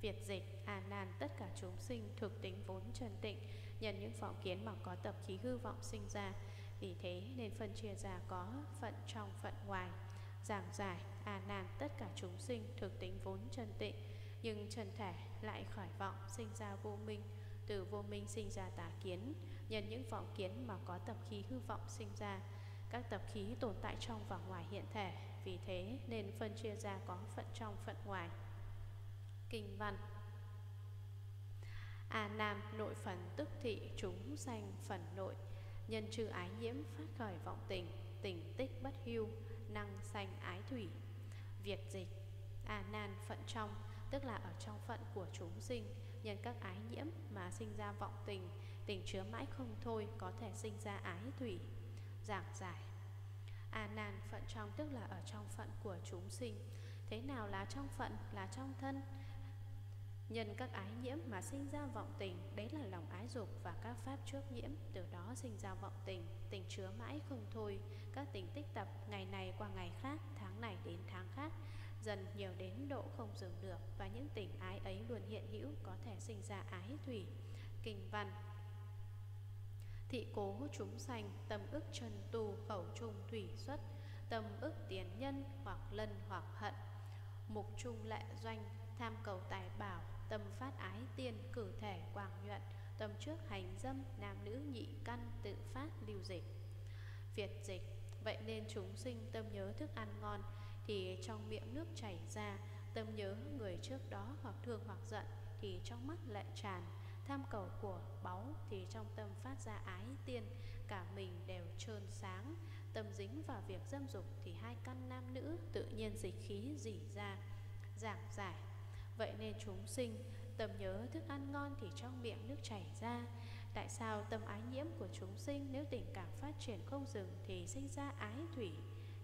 Việt dịch, A Nan tất cả chúng sinh thực tính vốn chân tịnh, nhân những vọng kiến mà có tập khí hư vọng sinh ra. Vì thế nên phân chia ra có phận trong phận ngoài. Giảng giải a nan tất cả chúng sinh thực tính vốn chân tịnh nhưng chân thể lại khỏi vọng sinh ra vô minh. Từ vô minh sinh ra tà kiến nhân những vọng kiến mà có tập khí hư vọng sinh ra, các tập khí tồn tại trong và ngoài hiện thể, vì thế nên phân chia ra có phận trong phận ngoài. Kinh văn. A Nam nội phần tức thị chúng sanh phần nội, Nhân trừ ái nhiễm phát khởi vọng tình Tình tích bất hưu, Năng sanh ái thủy. Việt dịch. A Nan phận trong, Tức là ở trong phận của chúng sinh, Nhân các ái nhiễm mà sinh ra vọng tình Tình chứa mãi không thôi Có thể sinh ra ái thủy. Giảng giải. À, A Nan phận trong, tức là ở trong phận của chúng sinh. Thế nào là trong phận? Là trong thân. Nhân các ái nhiễm mà sinh ra vọng tình, Đấy là lòng ái dục và các pháp trước nhiễm, Từ đó sinh ra vọng tình Tình chứa mãi không thôi. Các tình tích tập ngày này qua ngày khác, Tháng này đến tháng khác, Dần nhiều đến độ không dừng được, Và những tình ái ấy luôn hiện hữu, Có thể sinh ra ái thủy. Kinh văn. Thị cố chúng sanh Tâm ức trần tu khẩu trung thủy xuất Tâm ức tiền nhân hoặc lân hoặc hận. Mục trung lệ doanh, Tham cầu tài bảo, Tâm phát ái tiên, cử thể quảng nhuận, Tâm trước hành dâm, nam nữ nhị căn, tự phát lưu dịch. Việt dịch, Vậy nên chúng sinh tâm nhớ thức ăn ngon, Thì trong miệng nước chảy ra, Tâm nhớ người trước đó hoặc thương hoặc giận, Thì trong mắt lại tràn Tham cầu của báu Thì trong tâm phát ra ái tiên, Cả mình đều trơn sáng. Tâm dính vào việc dâm dục Thì hai căn nam nữ tự nhiên dịch khí dỉ ra, Giảng giải. Vậy nên chúng sinh, Tâm nhớ thức ăn ngon thì trong miệng nước chảy ra. Tại sao tâm ái nhiễm của chúng sinh Nếu tình cảm phát triển không dừng Thì sinh ra ái thủy,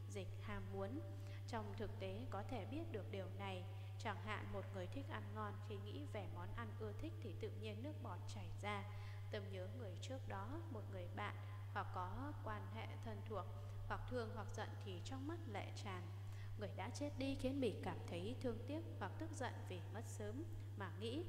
Dịch ham muốn? Trong thực tế có thể biết được điều này Chẳng hạn một người thích ăn ngon Khi nghĩ về món ăn ưa thích Thì tự nhiên nước bọt chảy ra. Tâm nhớ người trước đó, Một người bạn, Hoặc có quan hệ thân thuộc, Hoặc thương hoặc giận thì trong mắt lệ tràn. Người đã chết đi khiến mình cảm thấy thương tiếc hoặc tức giận vì mất sớm, Mà nghĩ,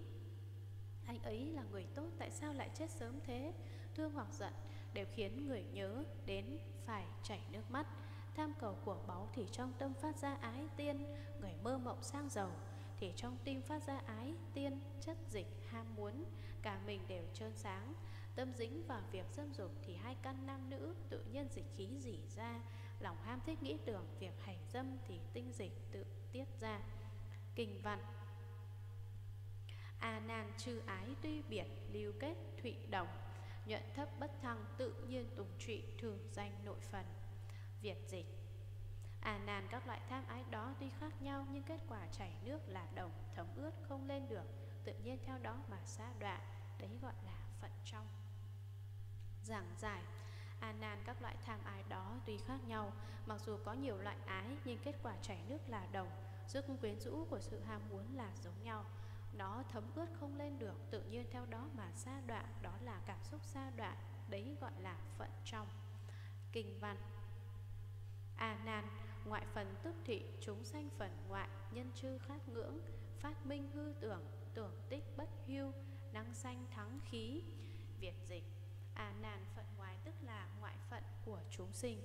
Anh ấy là người tốt, tại sao lại chết sớm thế? Thương hoặc giận đều khiến người nhớ đến phải chảy nước mắt. Tham cầu của báu thì trong tâm phát ra ái tiên, Người mơ mộng sang giàu, thì trong tim phát ra ái tiên, chất dịch, ham muốn, cả mình đều trơn sáng. Tâm dính vào việc dâm dục thì hai căn nam nữ tự nhiên dịch khí dỉ ra, lòng ham thích nghĩ tưởng việc hành dâm thì tinh dịch tự tiết ra. Kinh văn. A nan chư ái tuy biệt, lưu kết thụy đồng, nhuận thấp bất thăng tự nhiên tùng trụy thường danh nội phần việt dịch. À nan các loại tham ái đó tuy khác nhau, Nhưng kết quả chảy nước là đồng, Thấm ướt, không lên được. Tự nhiên theo đó mà xa đoạn Đấy gọi là phận trong. Giảng giải. À, A nan các loại tham ái đó tuy khác nhau, Mặc dù có nhiều loại ái, Nhưng kết quả chảy nước là đồng. Sức quyến rũ của sự ham muốn là giống nhau. Nó thấm ướt, không lên được. Tự nhiên theo đó mà xa đoạn Đó là cảm xúc xa đoạn Đấy gọi là phận trong. Kinh văn. A nan, ngoại phần tức thị, chúng sanh phần ngoại, nhân chư khát ngưỡng, phát minh hư tưởng tưởng tích bất hưu, năng sanh thắng khí. Việt dịch, a nan phận ngoài tức là ngoại phận của chúng sinh.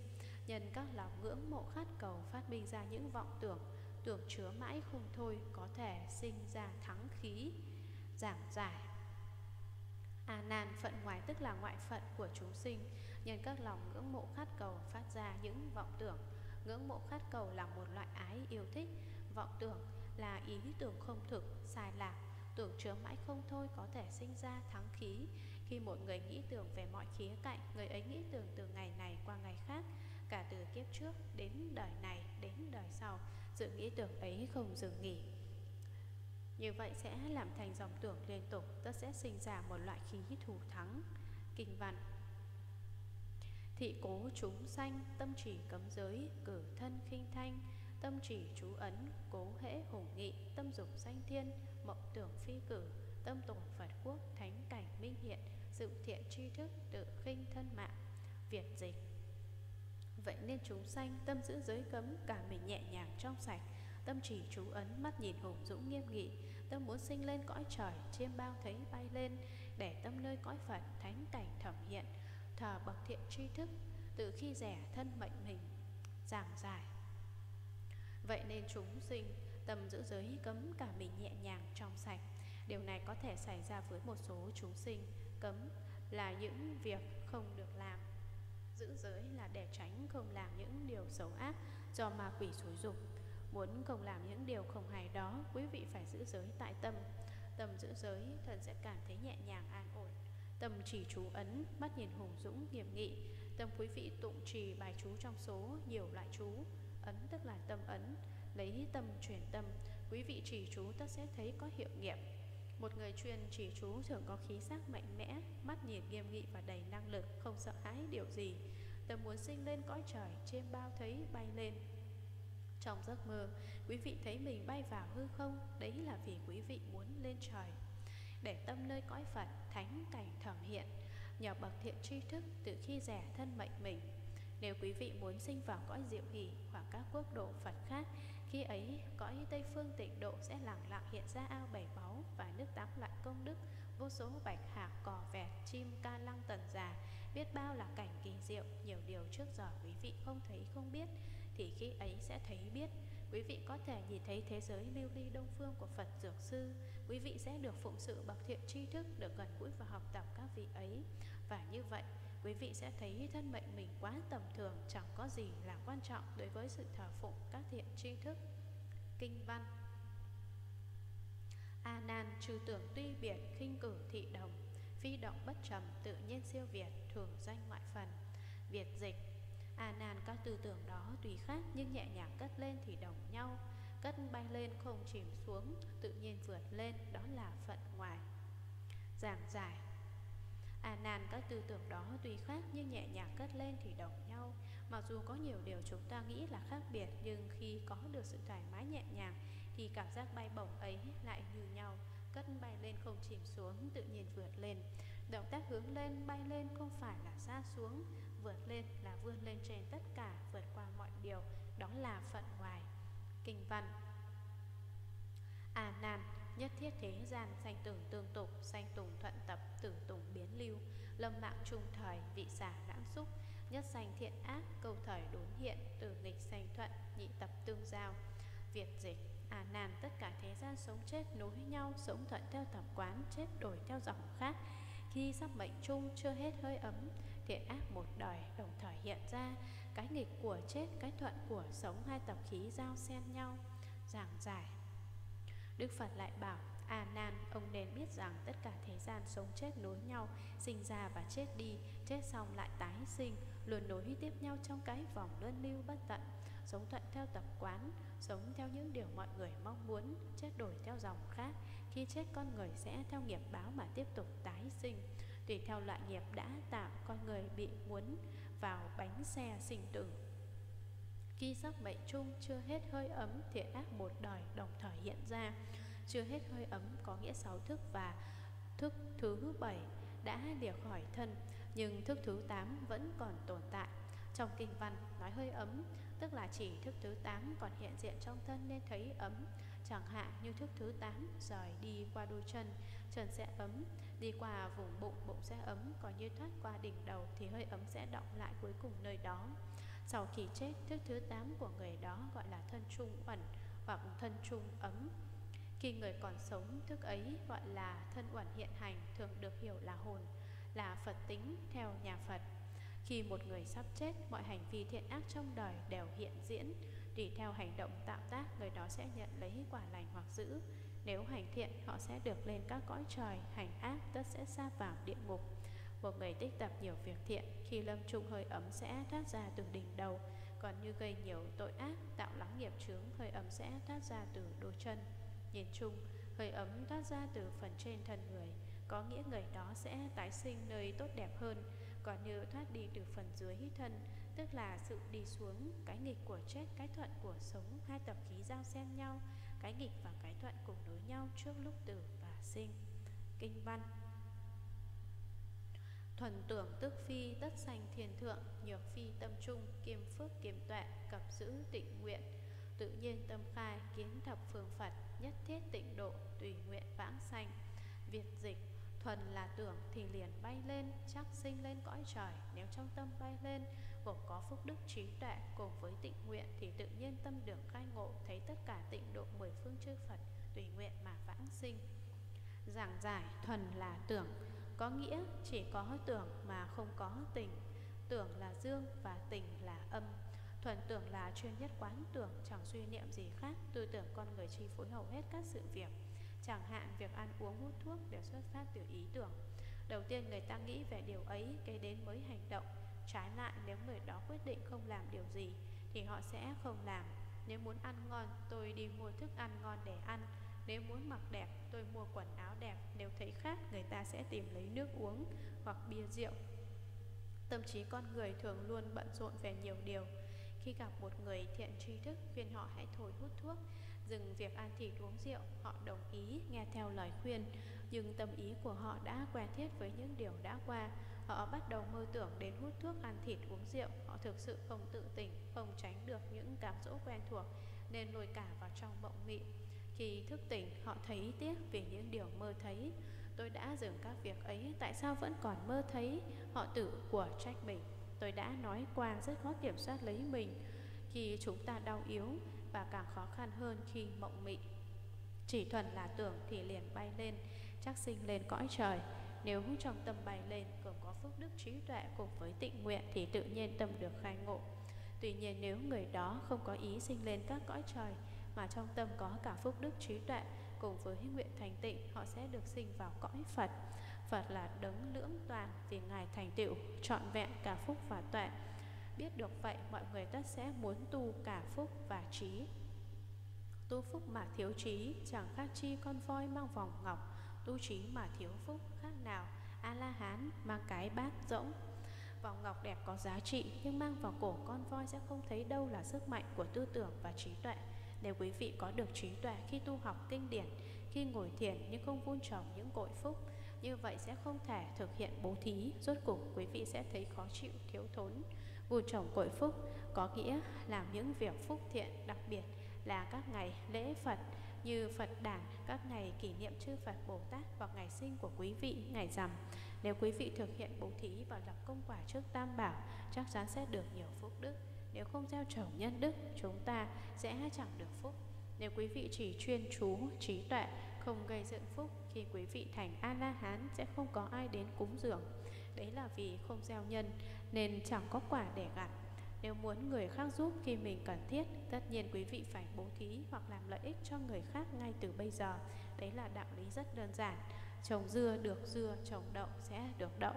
Nhân các lòng ngưỡng mộ khát cầu phát minh ra những vọng tưởng tưởng chứa mãi không thôi, có thể sinh ra thắng khí. Giảng giải, a nan phận ngoài tức là ngoại phận của chúng sinh nhân các lòng ngưỡng mộ khát cầu phát ra những vọng tưởng. Ngưỡng mộ khát cầu là một loại ái yêu thích. Vọng tưởng là ý tưởng không thực, sai lạc. Tưởng chứa mãi không thôi có thể sinh ra thắng khí. Khi một người nghĩ tưởng về mọi khía cạnh, người ấy nghĩ tưởng từ ngày này qua ngày khác, cả từ kiếp trước đến đời này, đến đời sau, sự nghĩ tưởng ấy không dừng nghỉ. Như vậy sẽ làm thành dòng tưởng liên tục, Tất sẽ sinh ra một loại khí thù thắng. Kinh văn Thị cố chúng sanh, Tâm chỉ cấm giới, Cử thân khinh thanh. Tâm chỉ chú ấn, Cố hễ hùng nghị, Tâm dục sanh thiên, Mộng tưởng phi cử. Tâm tổn Phật quốc, Thánh cảnh minh hiện Sự thiện tri thức, Tự khinh thân mạng. Việt dịch. Vậy nên chúng sanh, tâm giữ giới cấm, Cả mình nhẹ nhàng trong sạch. Tâm chỉ chú ấn, mắt nhìn hùng dũng nghiêm nghị. Tâm muốn sinh lên cõi trời, Chiêm bao thấy bay lên. Để tâm nơi cõi Phật, thánh cảnh thẩm hiện. Thờ bậc thiện tri thức, Từ khi rẻ thân mệnh mình, Giảng giải. Vậy nên chúng sinh, Tâm giữ giới cấm cả mình nhẹ nhàng trong sạch. Điều này có thể xảy ra với một số chúng sinh. Cấm là những việc không được làm. Giữ giới là để tránh không làm những điều xấu ác Do ma quỷ xúi dục. Muốn không làm những điều không hay đó, Quý vị phải giữ giới tại tâm. Tâm giữ giới, thần sẽ cảm thấy nhẹ nhàng an ổn. Tâm chỉ chú ấn Mắt nhìn hùng dũng nghiêm nghị. Tâm quý vị tụng trì bài chú trong số Nhiều loại chú. Ấn tức là tâm ấn Lấy tâm truyền tâm. Quý vị chỉ chú ta sẽ thấy có hiệu nghiệm. Một người truyền chỉ chú thường có khí sắc mạnh mẽ, mắt nhìn nghiêm nghị và đầy năng lực, không sợ hãi điều gì. Tâm muốn sinh lên cõi trời, trên bao thấy bay lên, trong giấc mơ, quý vị thấy mình bay vào hư không, đấy là vì quý vị muốn lên trời. Để tâm nơi cõi Phật, thánh cảnh thẩm hiện, nhờ bậc thiện tri thức từ khi rẻ thân mệnh mình. Nếu quý vị muốn sinh vào cõi diệu hỷ hoặc các quốc độ Phật khác, khi ấy cõi Tây Phương tịnh độ sẽ lặng lặng hiện ra ao bảy báu và nước tắm lại công đức, vô số bạch hạc, cỏ vẹt, chim ca lăng tần già, biết bao là cảnh kỳ diệu, nhiều điều trước giờ quý vị không thấy không biết thì khi ấy sẽ thấy biết Quý vị có thể nhìn thấy thế giới lưu ly đông phương của Phật Dược Sư. Quý vị sẽ được phụng sự bậc thiện tri thức, Được gần gũi và học tập các vị ấy. Và như vậy, quý vị sẽ thấy thân mệnh mình quá tầm thường, Chẳng có gì là quan trọng đối với sự thờ phụng các thiện tri thức. Kinh văn. A nan, trừ tưởng tuy biệt khinh cử thị đồng, Phi động bất trầm, tự nhiên siêu việt, Thường danh ngoại phần. Việt dịch. A nan các tư tưởng đó tùy khác nhưng nhẹ nhàng cất lên thì đồng nhau. Cất bay lên không chìm xuống, Tự nhiên vượt lên, đó là phận ngoài. Giảng giải. A nan các tư tưởng đó tùy khác nhưng nhẹ nhàng cất lên thì đồng nhau. Mặc dù có nhiều điều chúng ta nghĩ là khác biệt, Nhưng khi có được sự thoải mái nhẹ nhàng Thì cảm giác bay bổng ấy lại như nhau. Cất bay lên không chìm xuống, tự nhiên vượt lên. Động tác hướng lên, bay lên không phải là xa xuống. Vượt lên là vươn lên trên tất cả, Vượt qua mọi điều. Đó là phận ngoài. Kinh văn. À nan Nhất thiết thế gian sanh tưởng tương tục, Sanh tùng thuận tập tử tùng biến lưu. Lâm mạng trung thời, vị xả lãng xúc. Nhất sanh thiện ác, câu thời đốn hiện Tử nghịch sanh thuận, nhị tập tương giao. Việt dịch. À nan tất cả thế gian sống chết nối nhau, Sống thuận theo tập quán, Chết đổi theo dòng khác. Khi sắp mệnh chung chưa hết hơi ấm thiện ác một đời đồng thời hiện ra. Cái nghịch của chết, cái thuận của sống, hai tập khí giao xen nhau, giảng giải. Đức phật lại bảo a nan, ông nên biết rằng tất cả thế gian sống chết nối nhau, sinh ra và chết đi, chết xong lại tái sinh, luôn nối tiếp nhau trong cái vòng luân lưu bất tận. Sống thuận theo tập quán, sống theo những điều mọi người mong muốn, chết đổi theo dòng khác khi chết con người sẽ theo nghiệp báo mà tiếp tục tái sinh tùy theo loại nghiệp đã tạo con người bị muốn vào bánh xe sinh tử. Khi sắc mệnh chung chưa hết hơi ấm, thiện ác một đời đồng thời hiện ra. Chưa hết hơi ấm có nghĩa sáu thức và thức thứ bảy đã lìa khỏi thân, nhưng thức thứ tám vẫn còn tồn tại. Trong kinh văn nói hơi ấm tức là chỉ thức thứ 8 còn hiện diện trong thân nên thấy ấm. Chẳng hạn như thức thứ 8 rời đi qua đôi chân, chân sẽ ấm, đi qua vùng bụng, bụng sẽ ấm, còn như thoát qua đỉnh đầu thì hơi ấm sẽ động lại cuối cùng nơi đó. Sau khi chết, thức thứ 8 của người đó gọi là thân trung ẩn hoặc thân trung ấm. Khi người còn sống, thức ấy gọi là thân uẩn hiện hành, thường được hiểu là hồn, là Phật tính theo nhà Phật. Khi một người sắp chết, mọi hành vi thiện ác trong đời đều hiện diễn. Tùy theo hành động tạo tác, người đó sẽ nhận lấy quả lành hoặc dữ. Nếu hành thiện, họ sẽ được lên các cõi trời, hành ác, tất sẽ xa vào địa ngục. Một người tích tập nhiều việc thiện, khi lâm trung hơi ấm sẽ thoát ra từ đỉnh đầu. Còn như gây nhiều tội ác, tạo lắng nghiệp chướng, hơi ấm sẽ thoát ra từ đôi chân. Nhìn chung, hơi ấm thoát ra từ phần trên thân người, có nghĩa người đó sẽ tái sinh nơi tốt đẹp hơn còn như thoát đi từ phần dưới thân tức là sự đi xuống, cái nghịch của chết, cái thuận của sống. Hai tập khí giao xen nhau, cái nghịch và cái thuận cùng đối nhau trước lúc tử và sinh. Kinh văn. Thuần tưởng tức phi, tất sanh thiền thượng, nhược phi tâm trung kiêm phước kiềm tuệ, cập giữ tịnh nguyện. Tự nhiên tâm khai, kiến thập phương phật, nhất thiết tịnh độ, tùy nguyện vãng sanh. Việt dịch. Thuần là tưởng thì liền bay lên, Chắc sinh lên cõi trời. Nếu trong tâm bay lên Gồm có phúc đức trí tuệ Cùng với tịnh nguyện Thì tự nhiên tâm được khai ngộ, Thấy tất cả tịnh độ mười phương chư Phật, Tùy nguyện mà vãng sinh. Giảng giải thuần là tưởng, Có nghĩa chỉ có tưởng mà không có tình. Tưởng là dương và tình là âm. Thuần tưởng là chuyên nhất quán tưởng, Chẳng suy niệm gì khác, Tư tưởng con người chi phối hầu hết các sự việc. Chẳng hạn, việc ăn uống hút thuốc đều xuất phát từ ý tưởng. Đầu tiên người ta nghĩ về điều ấy, Kế đến mới hành động. Trái lại nếu người đó quyết định không làm điều gì Thì họ sẽ không làm. Nếu muốn ăn ngon tôi đi mua thức ăn ngon để ăn. Nếu muốn mặc đẹp tôi mua quần áo đẹp. Nếu thấy khác người ta sẽ tìm lấy nước uống Hoặc bia rượu. Tâm trí con người thường luôn bận rộn về nhiều điều. Khi gặp một người thiện tri thức khuyên họ hãy thôi hút thuốc dừng việc ăn thịt uống rượu, họ đồng ý nghe theo lời khuyên, nhưng tâm ý của họ đã quen thiết với những điều đã qua. Họ bắt đầu mơ tưởng đến hút thuốc, ăn thịt, uống rượu. Họ thực sự không tự tỉnh, không tránh được những cảm dỗ quen thuộc, nên lôi cả vào trong mộng mị. Khi thức tỉnh, họ thấy tiếc vì những điều mơ thấy. Tôi đã dừng các việc ấy, tại sao vẫn còn mơ thấy? Họ tự của trách mình. Tôi đã nói qua rất khó kiểm soát lấy mình. Khi chúng ta đau yếu, và càng khó khăn hơn khi mộng mị. Chỉ thuần là tưởng thì liền bay lên, chắc sinh lên cõi trời. Nếu trong tâm bày lên gồm có phước đức trí tuệ cùng với tịnh nguyện thì tự nhiên tâm được khai ngộ. Tuy nhiên nếu người đó không có ý sinh lên các cõi trời mà trong tâm có cả phúc đức trí tuệ cùng với nguyện thành tịnh họ sẽ được sinh vào cõi Phật. Phật là đấng lưỡng toàn vì Ngài thành tựu trọn vẹn cả phúc và tuệ Biết được vậy, mọi người tất sẽ muốn tu cả phúc và trí. Tu phúc mà thiếu trí, chẳng khác chi con voi mang vòng ngọc. Tu trí mà thiếu phúc, khác nào A-la-hán mang cái bát rỗng. Vòng ngọc đẹp có giá trị, nhưng mang vào cổ con voi sẽ không thấy đâu là sức mạnh của tư tưởng và trí tuệ. Nếu quý vị có được trí tuệ khi tu học kinh điển, khi ngồi thiền nhưng không vun trồng những cội phúc, như vậy sẽ không thể thực hiện bố thí. Rốt cuộc quý vị sẽ thấy khó chịu, thiếu thốn, Vun trồng cội phúc có nghĩa làm những việc phúc thiện đặc biệt là các ngày lễ Phật như Phật đản, các ngày kỷ niệm chư Phật Bồ Tát hoặc ngày sinh của quý vị, ngày rằm. Nếu quý vị thực hiện bố thí và lập công quả trước Tam Bảo, chắc chắn sẽ được nhiều phúc đức. Nếu không gieo trồng nhân đức, chúng ta sẽ chẳng được phúc. Nếu quý vị chỉ chuyên chú, trí tuệ, không gây dựng phúc, khi quý vị thành A-la-hán sẽ không có ai đến cúng dường. Đấy là vì không gieo nhân nên chẳng có quả để gặt. Nếu muốn người khác giúp khi mình cần thiết, tất nhiên quý vị phải bố thí hoặc làm lợi ích cho người khác ngay từ bây giờ. Đấy là đạo lý rất đơn giản. Trồng dưa được dưa, trồng đậu sẽ được đậu.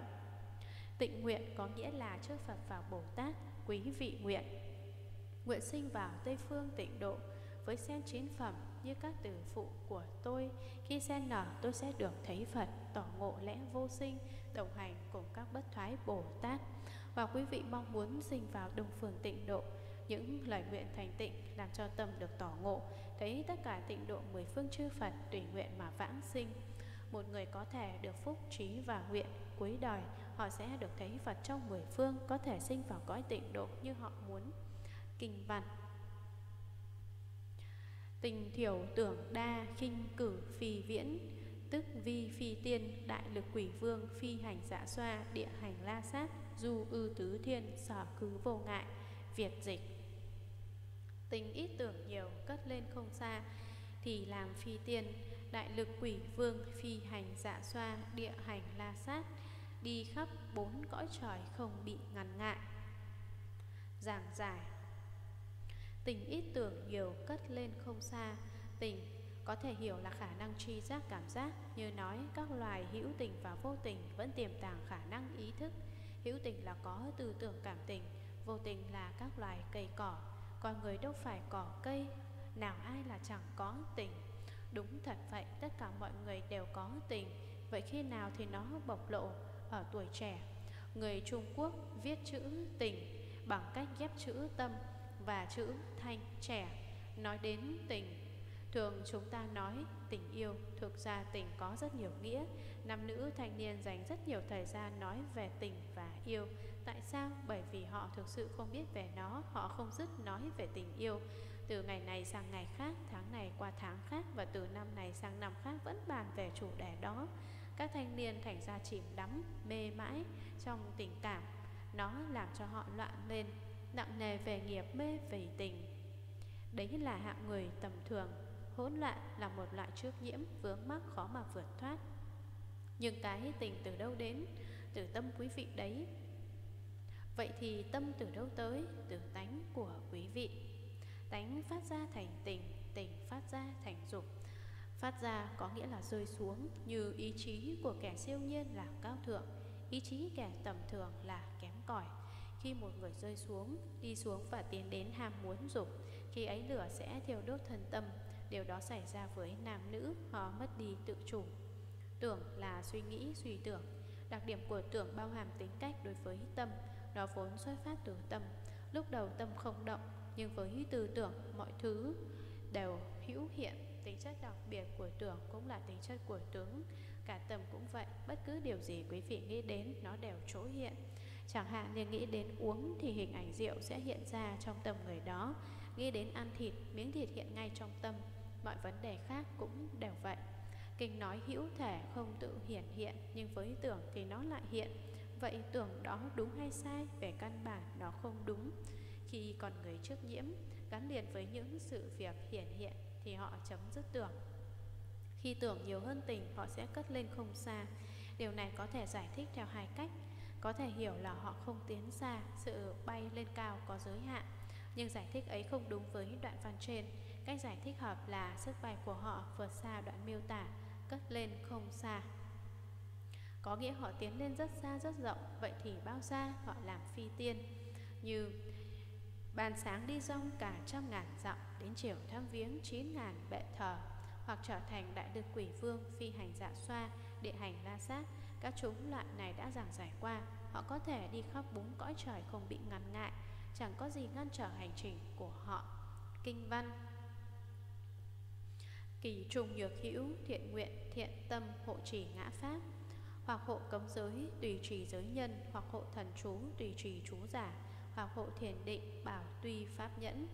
Tịnh nguyện có nghĩa là trước Phật và Bồ Tát, quý vị nguyện. Nguyện sinh vào Tây Phương tịnh độ với sen chín phẩm như các từ phụ của tôi. Khi sen nở tôi sẽ được thấy Phật, tỏ ngộ lẽ vô sinh, đồng hành cùng các bất thoái Bồ Tát. Và quý vị mong muốn sinh vào đồng phương tịnh độ, những lời nguyện thành tịnh làm cho tâm được tỏ ngộ, thấy tất cả tịnh độ mười phương chư Phật tùy nguyện mà vãng sinh. Một người có thể được phúc trí và nguyện cuối đời, họ sẽ được thấy Phật trong mười phương, có thể sinh vào cõi tịnh độ như họ muốn. Kinh văn Tình thiểu tưởng đa khinh cử phi viễn Tức vi phi tiên đại lực quỷ vương Phi hành dạ xoa địa hành la sát Du ư tứ thiên sở cứ vô ngại, Việt dịch. Tình ít tưởng nhiều, cất lên không xa, Thì làm phi tiên, Đại lực quỷ vương, phi hành dạ xoa, địa hành la sát, Đi khắp bốn cõi trời không bị ngăn ngại. Giảng giải. Tình ít tưởng nhiều, cất lên không xa, Tình có thể hiểu là khả năng tri giác, cảm giác. Như nói, các loài hữu tình và vô tình Vẫn tiềm tàng khả năng ý thức. Hữu tình là có tư tưởng cảm tình, Vô tình là các loài cây cỏ. Con người đâu phải cỏ cây, Nào ai là chẳng có tình. Đúng thật vậy, Tất cả mọi người đều có tình. Vậy khi nào thì nó bộc lộ Ở tuổi trẻ? Người Trung Quốc viết chữ tình Bằng cách ghép chữ tâm và chữ thanh trẻ, nói đến tình. Thường chúng ta nói tình yêu, thực ra tình có rất nhiều nghĩa. Nam nữ thanh niên dành rất nhiều thời gian nói về tình và yêu. Tại sao? Bởi vì họ thực sự không biết về nó, họ không dứt nói về tình yêu. Từ ngày này sang ngày khác, tháng này qua tháng khác và từ năm này sang năm khác vẫn bàn về chủ đề đó. Các thanh niên thành ra chìm đắm, mê mãi trong tình cảm. Nó làm cho họ loạn lên, nặng nề về nghiệp, mê về tình. Đấy là hạng người tầm thường hỗn loạn là một loại trước nhiễm vướng mắc khó mà vượt thoát. Nhưng cái tình từ đâu đến? Từ tâm quý vị đấy. Vậy thì tâm từ đâu tới? Từ tánh của quý vị. Tánh phát ra thành tình tình phát ra thành dục. Phát ra có nghĩa là rơi xuống như ý chí của kẻ siêu nhiên là cao thượng ý chí kẻ tầm thường là kém cỏi. Khi một người rơi xuống, đi xuống và tiến đến ham muốn dục, khi ấy lửa sẽ thiêu đốt thân tâm. Điều đó xảy ra với nam nữ, họ mất đi tự chủ. Tưởng là suy nghĩ, suy tưởng. Đặc điểm của tưởng bao hàm tính cách đối với tâm, nó vốn xuất phát từ tâm. Lúc đầu tâm không động, nhưng với tư tưởng, mọi thứ đều hữu hiện. Tính chất đặc biệt của tưởng cũng là tính chất của tướng. Cả tâm cũng vậy, bất cứ điều gì quý vị nghĩ đến, nó đều trỗi hiện. Chẳng hạn như nghĩ đến uống thì hình ảnh rượu sẽ hiện ra trong tâm người đó Nghĩ đến ăn thịt, miếng thịt hiện ngay trong tâm Mọi vấn đề khác cũng đều vậy. Kinh nói hữu thể không tự hiển hiện Nhưng với tưởng thì nó lại hiện. Vậy tưởng đó đúng hay sai? Về căn bản nó không đúng. Khi còn người trước nhiễm Gắn liền với những sự việc hiển hiện Thì họ chấm dứt tưởng. Khi tưởng nhiều hơn tình Họ sẽ cất lên không xa. Điều này có thể giải thích theo hai cách. Có thể hiểu là họ không tiến xa, sự bay lên cao có giới hạn. Nhưng giải thích ấy không đúng với đoạn văn trên. Cách giải thích hợp là sức bay của họ vượt xa đoạn miêu tả, cất lên không xa. Có nghĩa họ tiến lên rất xa rất rộng, vậy thì bao xa họ làm phi tiên. Như Bàn sáng đi rong cả trăm ngàn dặm Đến chiều thăm viếng chín ngàn bệ thờ Hoặc trở thành đại lực quỷ vương Phi hành dạ xoa, địa hành la sát các chúng loại này đã giảng giải qua Họ có thể đi khắp bốn cõi trời không bị ngăn ngại Chẳng có gì ngăn trở hành trình của họ Kinh văn Kỳ trùng nhược hữu thiện nguyện thiện tâm hộ trì ngã pháp Hoặc hộ cấm giới tùy trì giới nhân Hoặc hộ thần chú tùy trì chú giả Hoặc hộ thiền định bảo tuy pháp nhẫn.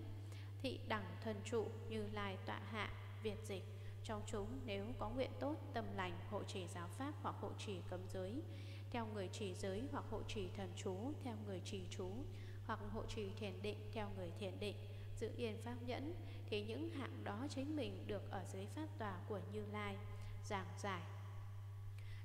Thị đẳng thần trụ như lai tọa hạ Việt dịch trong chúng nếu có nguyện tốt, tâm lành, hộ trì giáo pháp hoặc hộ trì cấm giới, theo người trì giới hoặc hộ trì thần chú, theo người trì chú, hoặc hộ trì thiền định theo người thiền định, giữ yên pháp nhẫn, thì những hạng đó chính mình được ở dưới pháp tòa của Như Lai, giảng giải.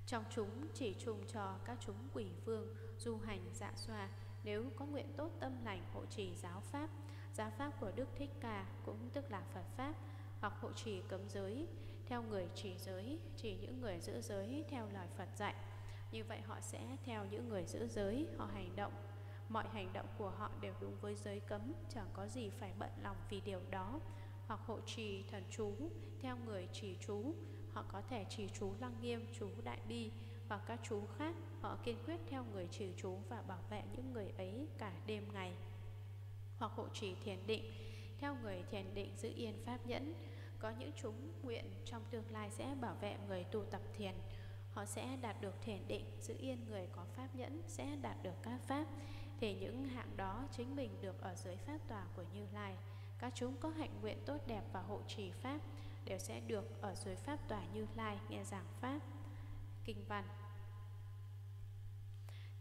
Trong chúng chỉ chung cho các chúng quỷ vương, du hành dạ xoa, nếu có nguyện tốt tâm lành hộ trì giáo pháp, giáo pháp của Đức Thích Ca cũng tức là Phật Pháp, hoặc hộ trì cấm giới theo người trì giới chỉ những người giữ giới theo lời Phật dạy như vậy họ sẽ theo những người giữ giới họ hành động mọi hành động của họ đều đúng với giới cấm, chẳng có gì phải bận lòng vì điều đó. Hoặc hộ trì thần chú, theo người trì chú, họ có thể trì chú lăng nghiêm, chú đại bi. Và các chú khác, họ kiên quyết theo người trì chú và bảo vệ những người ấy cả đêm ngày. Hoặc hộ trì thiền định, theo người thiền định giữ yên pháp nhẫn. Có những chúng nguyện trong tương lai sẽ bảo vệ người tu tập thiền. Họ sẽ đạt được thiền định, Giữ yên người có pháp nhẫn, Sẽ đạt được các pháp. Thì những hạng đó chính mình được ở dưới pháp tòa của Như Lai. Các chúng có hạnh nguyện tốt đẹp và hộ trì pháp Đều sẽ được ở dưới pháp tòa Như Lai nghe giảng pháp. Kinh văn.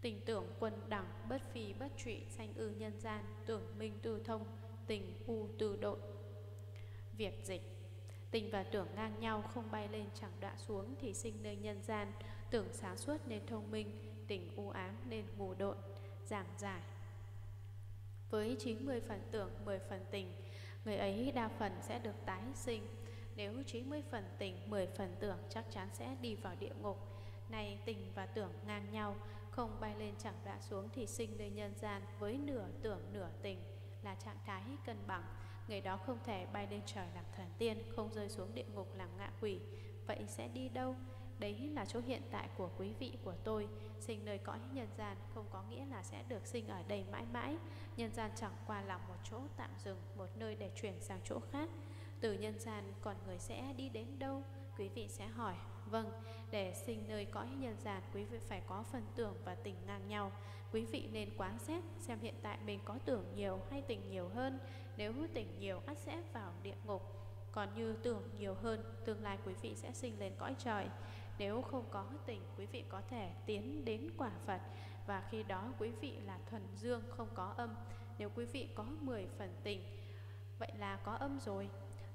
Tình tưởng quân đẳng bất phi bất trụy, sanh ư nhân gian, Tưởng minh tư thông, tình u tư độn. Việc dịch. Tình và tưởng ngang nhau, không bay lên chẳng đọa xuống Thì sinh nơi nhân gian. Tưởng sáng suốt nên thông minh, Tình u ám nên ngủ độn. Giảng giải. Với 90 phần tưởng 10 phần tình, Người ấy đa phần sẽ được tái sinh. Nếu 90 phần tình 10 phần tưởng chắc chắn sẽ đi vào địa ngục. Này tình và tưởng ngang nhau, Không bay lên chẳng đã xuống Thì sinh nơi nhân gian Với nửa tưởng, nửa tình Là trạng thái cân bằng. Người đó không thể bay lên trời làm thần tiên, Không rơi xuống địa ngục làm ngạ quỷ. Vậy sẽ đi đâu? Đấy là chỗ hiện tại của quý vị của tôi. Sinh nơi cõi nhân gian Không có nghĩa là sẽ được sinh ở đây mãi mãi. Nhân gian chẳng qua là một chỗ tạm dừng Một nơi để chuyển sang chỗ khác. Từ nhân gian còn người sẽ đi đến đâu? Quý vị sẽ hỏi. Vâng, để sinh nơi cõi nhân gian Quý vị phải có phần tưởng và tình ngang nhau. Quý vị nên quán xét Xem hiện tại mình có tưởng nhiều hay tình nhiều hơn. Nếu tình nhiều ắt sẽ vào địa ngục. Còn như tưởng nhiều hơn Tương lai quý vị sẽ sinh lên cõi trời. Nếu không có tình, Quý vị có thể tiến đến quả Phật. Và khi đó, quý vị là thuần dương, không có âm. Nếu quý vị có 10 phần tình, Vậy là có âm rồi.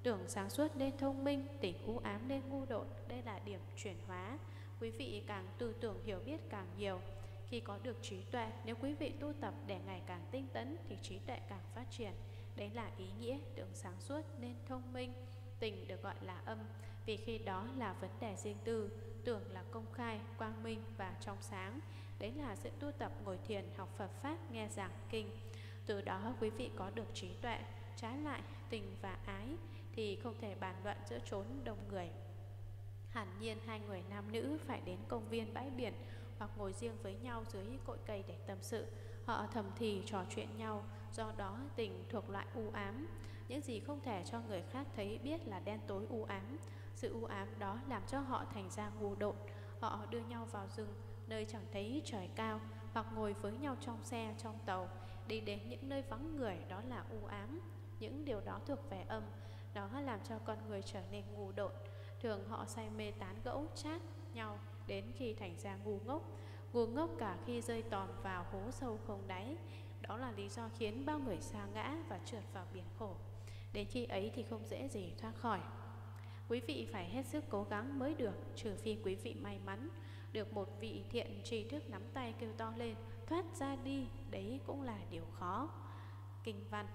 Tưởng sáng suốt nên thông minh Tỉnh u ám nên ngu độn, Đây là điểm chuyển hóa. Quý vị càng tư tưởng hiểu biết càng nhiều, Khi có được trí tuệ, Nếu quý vị tu tập để ngày càng tinh tấn Thì trí tuệ càng phát triển. Đấy là ý nghĩa tưởng sáng suốt nên thông minh. Tình được gọi là âm Vì khi đó là vấn đề riêng tư Tưởng là công khai, quang minh và trong sáng Đấy là sự tu tập ngồi thiền học Phật Pháp nghe giảng kinh Từ đó quý vị có được trí tuệ Trái lại tình và ái thì không thể bàn luận giữa chốn đông người. Hẳn nhiên hai người nam nữ phải đến công viên bãi biển hoặc ngồi riêng với nhau dưới cội cây để tâm sự. Họ thầm thì trò chuyện nhau, do đó tình thuộc loại u ám. Những gì không thể cho người khác thấy biết là đen tối u ám. Sự u ám đó làm cho họ thành ra ngu độn. Họ đưa nhau vào rừng, nơi chẳng thấy trời cao, hoặc ngồi với nhau trong xe, trong tàu, đi đến những nơi vắng người đó là u ám. Những điều đó thuộc về âm, đó làm cho con người trở nên ngu độn Thường họ say mê tán gẫu chát nhau Đến khi thành ra ngu ngốc Ngu ngốc cả khi rơi tòm vào hố sâu không đáy Đó là lý do khiến bao người sa ngã và trượt vào biển khổ Đến khi ấy thì không dễ gì thoát khỏi. Quý vị phải hết sức cố gắng mới được, Trừ phi quý vị may mắn, Được một vị thiện tri thức nắm tay kêu to lên, Thoát ra đi, Đấy cũng là điều khó. Kinh văn.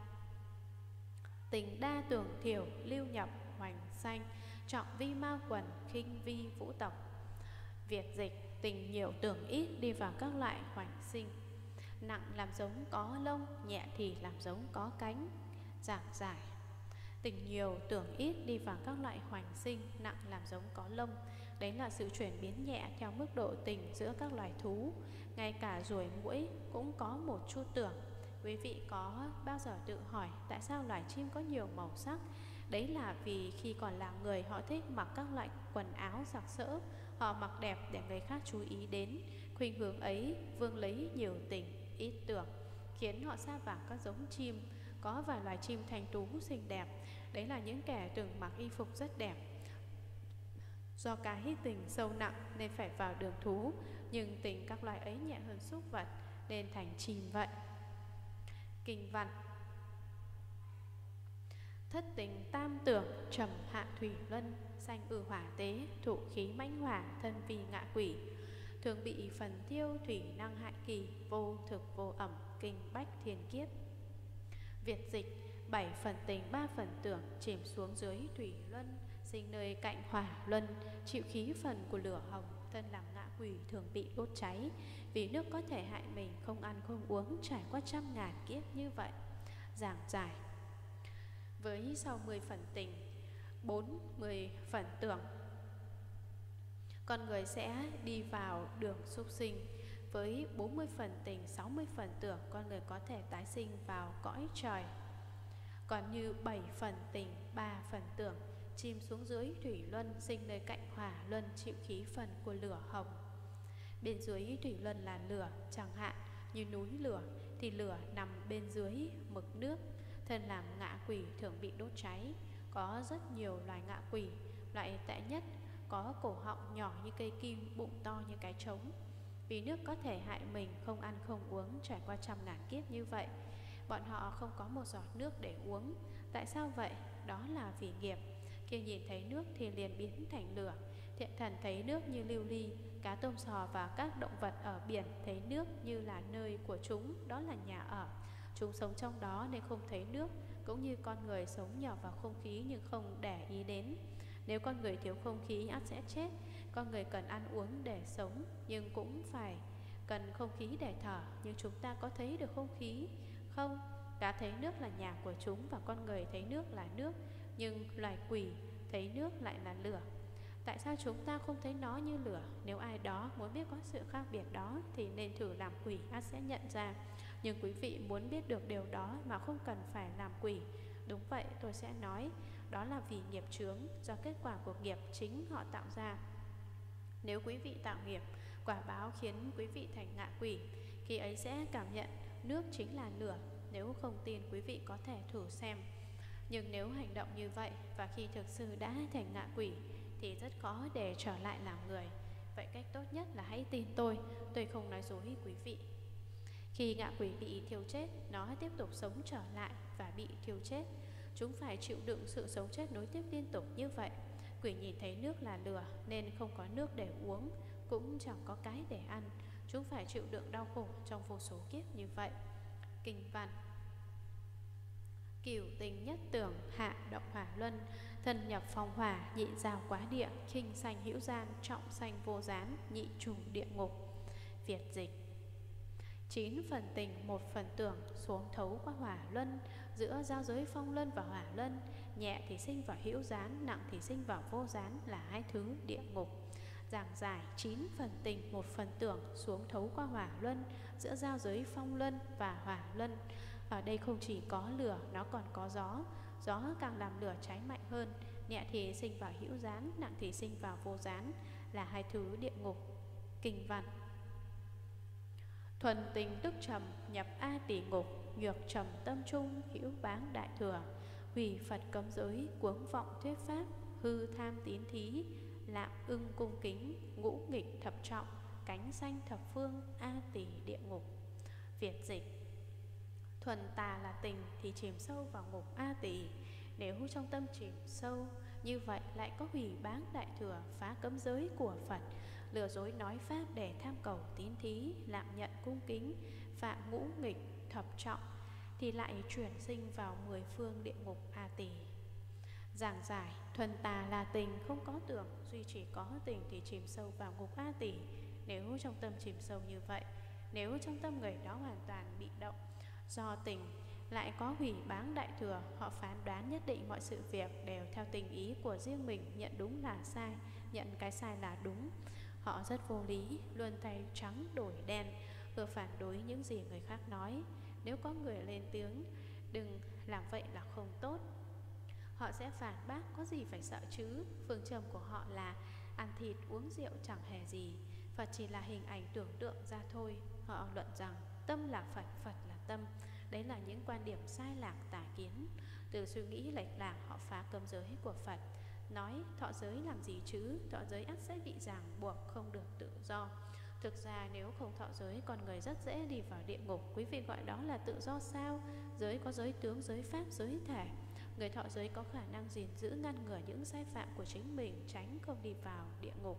Tình đa tưởng thiểu, lưu nhập, hoành xanh Trọng vi ma quần, khinh vi vũ tộc. Việt dịch, tình nhiều tưởng ít đi vào các loại hoành sinh. Nặng làm giống có lông, Nhẹ thì làm giống có cánh. Giảng giải. Tình nhiều tưởng ít đi vào các loại hoành sinh Nặng làm giống có lông Đấy là sự chuyển biến nhẹ theo mức độ tình giữa các loài thú Ngay cả ruồi mũi cũng có một chút tưởng Quý vị có bao giờ tự hỏi tại sao loài chim có nhiều màu sắc? Đấy là vì khi còn là người họ thích mặc các loại quần áo sặc sỡ, họ mặc đẹp để người khác chú ý đến. Khuynh hướng ấy vương lấy nhiều tình, ít tưởng, khiến họ xa vào các giống chim. Có vài loài chim thanh tú xinh đẹp, đấy là những kẻ từng mặc y phục rất đẹp. Do cái tình sâu nặng nên phải vào đường thú, nhưng tình các loài ấy nhẹ hơn súc vật nên thành chim vậy. Kinh văn Thất tình tam tưởng trầm hạ thủy luân Sanh ư hỏa tế thụ khí mãnh hỏa thân vi ngạ quỷ Thường bị phần thiêu thủy năng hại kỳ Vô thực vô ẩm kinh bách thiên kiếp Việt dịch, bảy phần tình, ba phần tưởng, chìm xuống dưới thủy luân, sinh nơi cạnh hỏa luân, chịu khí phần của lửa hồng, thân làm ngạ quỷ thường bị đốt cháy. Vì nước có thể hại mình, không ăn, không uống, trải qua trăm ngàn kiếp như vậy. Giảng giải. Với sau 10 phần tình 4 10 phần tưởng, con người sẽ đi vào đường súc sinh với 40 phần tình 60 phần tưởng con người có thể tái sinh vào cõi trời còn như 7 phần tình 3 phần tưởng chìm xuống dưới thủy luân sinh nơi cạnh hỏa luân chịu khí phần của lửa hồng Bên dưới thủy luân là lửa chẳng hạn như núi lửa thì lửa nằm bên dưới mực nước. Thân làm ngạ quỷ thường bị đốt cháy. Có rất nhiều loài ngạ quỷ, loại tệ nhất có cổ họng nhỏ như cây kim, bụng to như cái trống. Vì nước có thể hại mình không ăn không uống trải qua trăm ngàn kiếp như vậy. Bọn họ không có một giọt nước để uống. Tại sao vậy? Đó là vì nghiệp. Khi nhìn thấy nước thì liền biến thành lửa. Thiện thần thấy nước như lưu ly, cá tôm sò và các động vật ở biển thấy nước như là nơi của chúng, đó là nhà ở. Chúng sống trong đó nên không thấy nước, cũng như con người sống nhờ vào không khí nhưng không để ý đến. Nếu con người thiếu không khí ắt sẽ chết con người cần ăn uống để sống Nhưng cũng phải cần không khí để thở. Nhưng chúng ta có thấy được không khí? Không, cá thấy nước là nhà của chúng Và con người thấy nước là nước Nhưng loài quỷ thấy nước lại là lửa. Tại sao chúng ta không thấy nó như lửa? Nếu ai đó muốn biết có sự khác biệt đó Thì nên thử làm quỷ ta sẽ nhận ra. Nhưng quý vị muốn biết được điều đó Mà không cần phải làm quỷ. Đúng vậy tôi sẽ nói đó là vì nghiệp chướng do kết quả của nghiệp chính họ tạo ra. Nếu quý vị tạo nghiệp, quả báo khiến quý vị thành ngạ quỷ, khi ấy sẽ cảm nhận nước chính là lửa. Nếu không tin quý vị có thể thử xem. Nhưng nếu hành động như vậy và khi thực sự đã thành ngạ quỷ thì rất khó để trở lại làm người. Vậy cách tốt nhất là hãy tin tôi, tôi không nói dối quý vị. Khi ngạ quỷ bị thiêu chết, nó tiếp tục sống trở lại và bị thiêu chết. Chúng phải chịu đựng sự sống chết nối tiếp liên tục như vậy Quỷ nhìn thấy nước là lửa, Nên không có nước để uống, Cũng chẳng có cái để ăn. Chúng phải chịu đựng đau khổ trong vô số kiếp như vậy. Kinh văn. Cửu tình nhất tưởng, hạ động hỏa luân, Thân nhập phong hỏa, nhị giao quá địa, khinh sanh hữu gian, trọng sanh vô gián, nhị trùng địa ngục. Việt dịch. Chín phần tình, một phần tưởng, xuống thấu qua hỏa luân, giữa giao giới phong luân và hỏa luân nhẹ thì sinh vào hữu gián, nặng thì sinh vào vô gián là hai thứ địa ngục. Giảng giải chín phần tình, một phần tưởng, xuống thấu qua hỏa luân, giữa giao giới phong luân và hỏa luân. Ở đây không chỉ có lửa, nó còn có gió. Gió càng làm lửa cháy mạnh hơn. Nhẹ thì sinh vào hữu gián, nặng thì sinh vào vô gián là hai thứ địa ngục. Kinh văn. Thuần tình tức trầm, nhập a tỷ ngục, nhược trầm tâm trung, hữu báng đại thừa hủy phật cấm giới, cuống vọng thuyết pháp, hư tham tín thí, lạm ưng cung kính, ngũ nghịch thập trọng, cánh xanh thập phương, a tỷ địa ngục. Việt dịch. Thuần tà là tình thì chìm sâu vào ngục a tỷ nếu trong tâm chìm sâu, như vậy lại có hủy báng đại thừa, phá cấm giới của phật. Lừa dối nói pháp để tham cầu tín thí, lạm nhận cung kính, phạm ngũ nghịch thập trọng thì lại chuyển sinh vào mười phương địa ngục A Tỳ. Giảng giải, thuần tà là tình không có tưởng, duy chỉ có tình thì chìm sâu vào ngục A Tỳ. Nếu trong tâm chìm sâu như vậy, nếu trong tâm người đó hoàn toàn bị động, do tình lại có hủy báng đại thừa, họ phán đoán nhất định mọi sự việc đều theo tình ý của riêng mình, nhận đúng là sai, nhận cái sai là đúng. Họ rất vô lý, luôn tay trắng đổi đen, vừa phản đối những gì người khác nói, nếu có người lên tiếng Đừng làm vậy là không tốt. Họ sẽ phản bác có gì phải sợ chứ? Phương châm của họ là Ăn thịt uống rượu chẳng hề gì Phật chỉ là hình ảnh tưởng tượng ra thôi. Họ luận rằng tâm là Phật, Phật là tâm. Đấy là những quan điểm sai lạc tà kiến. Từ suy nghĩ lệch lạc họ phá cấm giới của Phật. Nói thọ giới làm gì chứ? Thọ giới ắt sẽ bị ràng buộc không được tự do. Thực ra nếu không thọ giới Con người rất dễ đi vào địa ngục. Quý vị gọi đó là tự do sao? Giới có giới tướng, giới pháp, giới thể. Người thọ giới có khả năng gìn giữ ngăn ngừa những sai phạm của chính mình Tránh không đi vào địa ngục.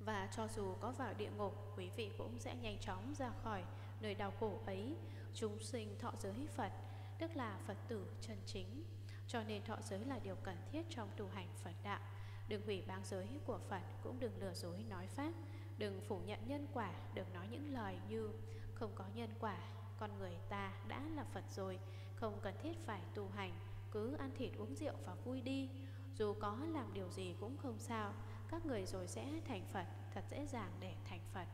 Và cho dù có vào địa ngục Quý vị cũng sẽ nhanh chóng ra khỏi nơi đau khổ ấy. Chúng sinh thọ giới Phật Tức là Phật tử chân chính. Cho nên thọ giới là điều cần thiết trong tu hành Phật đạo. Đừng hủy báng giới của Phật Cũng đừng lừa dối nói Pháp. Đừng phủ nhận nhân quả, đừng nói những lời như không có nhân quả, con người ta đã là Phật rồi, không cần thiết phải tu hành, cứ ăn thịt uống rượu và vui đi. Dù có làm điều gì cũng không sao, các người rồi sẽ thành Phật, thật dễ dàng để thành Phật.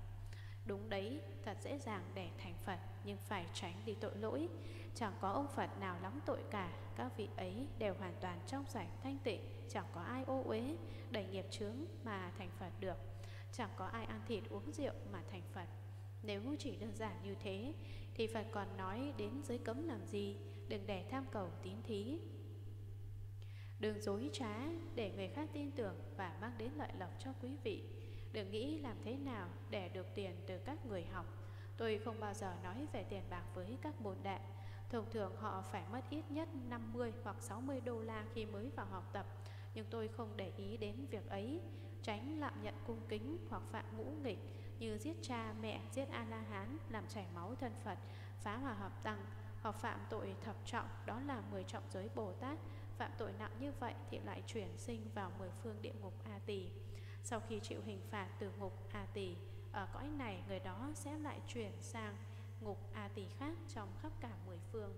Đúng đấy, thật dễ dàng để thành Phật, nhưng phải tránh đi tội lỗi. Chẳng có ông Phật nào lắm tội cả, các vị ấy đều hoàn toàn trong sạch thanh tịnh, chẳng có ai ô uế, đầy nghiệp chướng mà thành Phật được. Chẳng có ai ăn thịt uống rượu mà thành Phật. Nếu chỉ đơn giản như thế, Thì Phật còn nói đến giới cấm làm gì? Đừng để tham cầu tín thí. Đừng dối trá để người khác tin tưởng và mang đến lợi lộc cho quý vị. Đừng nghĩ làm thế nào để được tiền từ các người học. Tôi không bao giờ nói về tiền bạc với các môn đệ Thông thường họ phải mất ít nhất 50 hoặc 60 đô la khi mới vào học tập. Nhưng tôi không để ý đến việc ấy. Tránh lạm nhận cung kính hoặc phạm ngũ nghịch Như giết cha, mẹ, giết A-la-hán, làm chảy máu thân Phật, phá hòa hợp tăng Hoặc phạm tội thập trọng, đó là 10 trọng giới Bồ Tát. Phạm tội nặng như vậy thì lại chuyển sinh vào mười phương địa ngục A Tỳ. Sau khi chịu hình phạt từ ngục A Tỳ Ở cõi này người đó sẽ lại chuyển sang ngục A Tỳ khác trong khắp cả mười phương.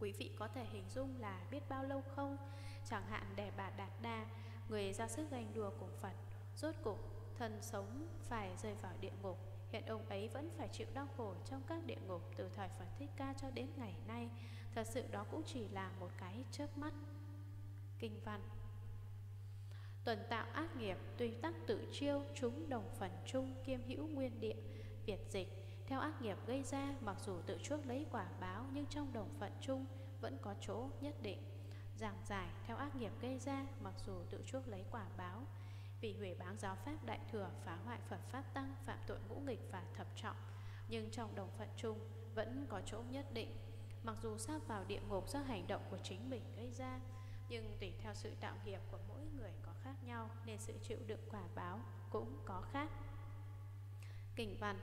Quý vị có thể hình dung là biết bao lâu không? Chẳng hạn để bà Đạt Đa, người ra sức ganh đua cùng Phật, rốt cục thân sống phải rơi vào địa ngục. Hiện ông ấy vẫn phải chịu đau khổ trong các địa ngục từ thời Phật Thích Ca cho đến ngày nay. Thật sự đó cũng chỉ là một cái chớp mắt. Kinh văn Tuần tạo ác nghiệp, tuy tắc tự chiêu, chúng đồng phần chung, kiêm hữu nguyên địa, Việt dịch theo ác nghiệp gây ra, mặc dù tự chuốc lấy quả báo nhưng trong đồng phận chung vẫn có chỗ nhất định. Giảng giải theo ác nghiệp gây ra, mặc dù tự chuốc lấy quả báo, vì hủy báng giáo pháp đại thừa phá hoại Phật pháp tăng, phạm tội ngũ nghịch và thập trọng, nhưng trong đồng phận chung vẫn có chỗ nhất định. Mặc dù sắp vào địa ngục do hành động của chính mình gây ra, nhưng tùy theo sự tạo nghiệp của mỗi người có khác nhau nên sự chịu đựng quả báo cũng có khác. Kinh văn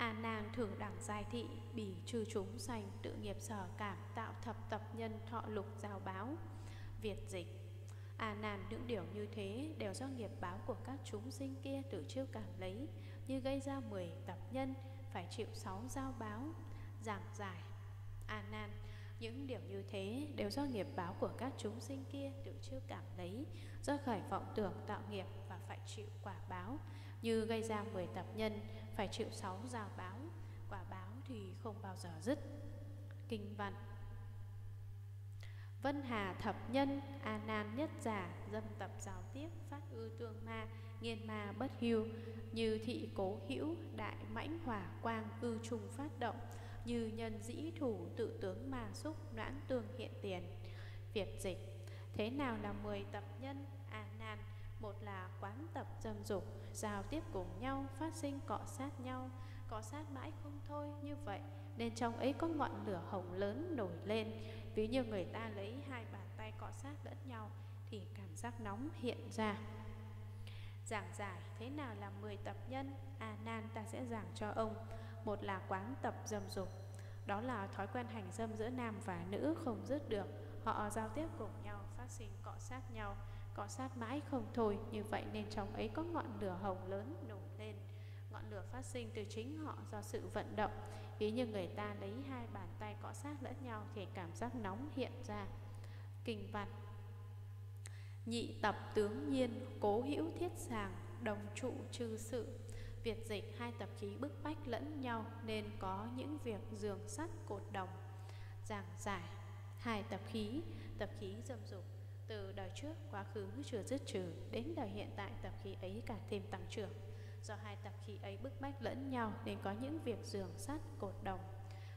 A nàng thử đẳng giai thị Bỉ trừ chúng sanh tự nghiệp sở cảm Tạo thập tập nhân thọ lục giao báo. Việt dịch. A nan những điều như thế Đều do nghiệp báo của các chúng sinh kia Tự chiêu cảm lấy Như gây ra 10 tập nhân Phải chịu 6 giao báo. Giảng giải. A nan những điều như thế đều do nghiệp báo của các chúng sinh kia tự chiêu cảm lấy, do khởi vọng tưởng tạo nghiệp và phải chịu quả báo, như gây ra 10 tập nhân phải chịu sáu rào báo quả báo thì không bao giờ dứt. Kinh văn. Vân Hà thập nhân, A Nan nhất giả, dâm tập giao tiếp, phát ư tương ma, nghiên ma bất hưu, như thị cố hữu, đại mãnh hỏa quang ư trung phát động, như nhân dĩ thủ tự tướng mà xúc, noãn tương hiện tiền. Việt dịch, thế nào là mười tập nhân? Một là quán tập dâm dục, giao tiếp cùng nhau, phát sinh cọ sát nhau, cọ sát mãi không thôi như vậy, nên trong ấy có ngọn lửa hồng lớn nổi lên. Ví như người ta lấy hai bàn tay cọ sát lẫn nhau thì cảm giác nóng hiện ra. Giảng giải thế nào là 10 tập nhân? A Nan ta sẽ giảng cho ông. Một là quán tập dâm dục, đó là thói quen hành dâm giữa nam và nữ không dứt được. Họ giao tiếp cùng nhau, phát sinh cọ sát nhau cọ sát mãi không thôi. Như vậy nên trong ấy có ngọn lửa hồng lớn nổi lên. Ngọn lửa phát sinh từ chính họ do sự vận động. Ví như người ta lấy hai bàn tay cọ sát lẫn nhau Thì cảm giác nóng hiện ra. Kinh văn. Nhị tập tướng nhiên Cố hữu thiết sàng, Đồng trụ trừ sự. Việt dịch hai tập khí bức bách lẫn nhau Nên có những việc giường sắt cột đồng. Giảng giải. Hai tập khí. Tập khí dâm dục từ đời trước, quá khứ chưa dứt trừ, đến đời hiện tại tập khí ấy càng thêm tăng trưởng. Do hai tập khí ấy bức bách lẫn nhau nên có những việc giường sắt, cột đồng.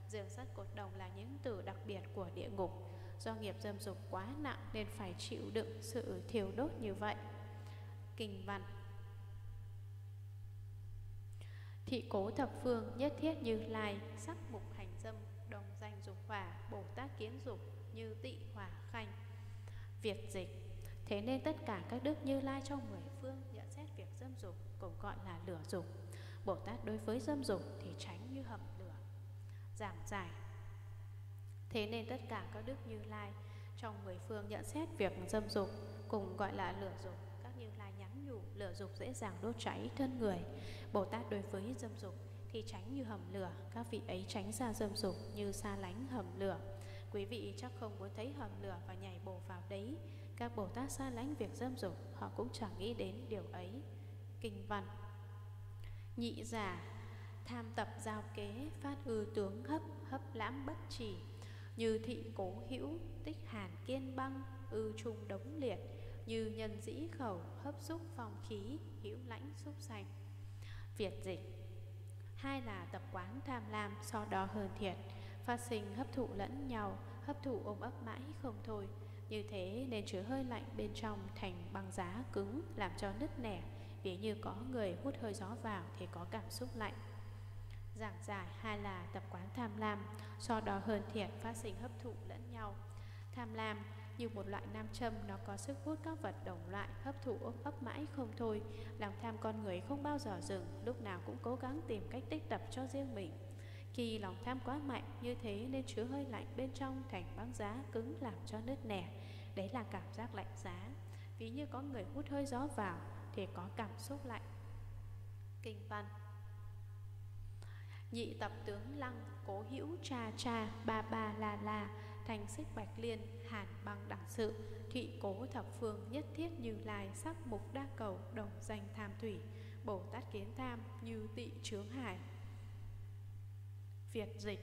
Giường sắt cột đồng là những từ đặc biệt của địa ngục. Do nghiệp dâm dục quá nặng nên phải chịu đựng sự thiêu đốt như vậy. Kinh văn Thị cố thập phương nhất thiết như lai Sắc mục hành dâm Đồng danh dục hỏa Bồ Tát kiến dục Như tị hỏa khanh Việc dịch Thế nên tất cả các đức như lai trong mười phương nhận xét việc dâm dục, cũng gọi là lửa dục. Bồ Tát đối với dâm dục thì tránh như hầm lửa. Giảng giải Thế nên tất cả các đức như lai trong mười phương nhận xét việc dâm dục, cùng gọi là lửa dục. Các như lai nhắn nhủ, lửa dục dễ dàng đốt cháy thân người. Bồ Tát đối với dâm dục thì tránh như hầm lửa. Các vị ấy tránh xa dâm dục như xa lánh hầm lửa. Quý vị chắc không muốn thấy hầm lửa và nhảy bổ vào đấy. Các Bồ Tát xa lánh việc dâm dục, Họ cũng chẳng nghĩ đến điều ấy. Kinh văn. Nhị giả, Tham tập giao kế, Phát ư tướng hấp Hấp lãm bất chỉ Như thị cố hữu, Tích hàn kiên băng, Ư trung đống liệt. Như nhân dĩ khẩu, Hấp xúc phong khí, Hữu lãnh xúc sanh Việt dịch. Hai là tập quán tham lam, so đo hơn thiệt phát sinh hấp thụ lẫn nhau, hấp thụ ôm ấp mãi không thôi. Như thế nên chứa hơi lạnh bên trong thành băng giá cứng, làm cho nứt nẻ. Ví như có người hút hơi gió vào thì có cảm xúc lạnh. Giảng giải hai là tập quán tham lam, so đo hơn thiệt phát sinh hấp thụ lẫn nhau. Tham lam, như một loại nam châm, nó có sức hút các vật đồng loại, hấp thụ ôm ấp mãi không thôi. Lòng tham con người không bao giờ dừng, lúc nào cũng cố gắng tìm cách tích tập cho riêng mình khi lòng tham quá mạnh như thế nên chứa hơi lạnh bên trong thành băng giá cứng làm cho nứt nẻ. Đấy là cảm giác lạnh giá. Ví như có người hút hơi gió vào thì có cảm xúc lạnh. Kinh văn. Nhị tập tướng lăng cố hữu cha cha ba ba la la, thành xích bạch liên, hàn băng đẳng sự, thị cố thập phương nhất thiết như lai sắc mục đa cầu đồng danh tham thủy, bồ tát kiến tham như tị trướng hải việt dịch.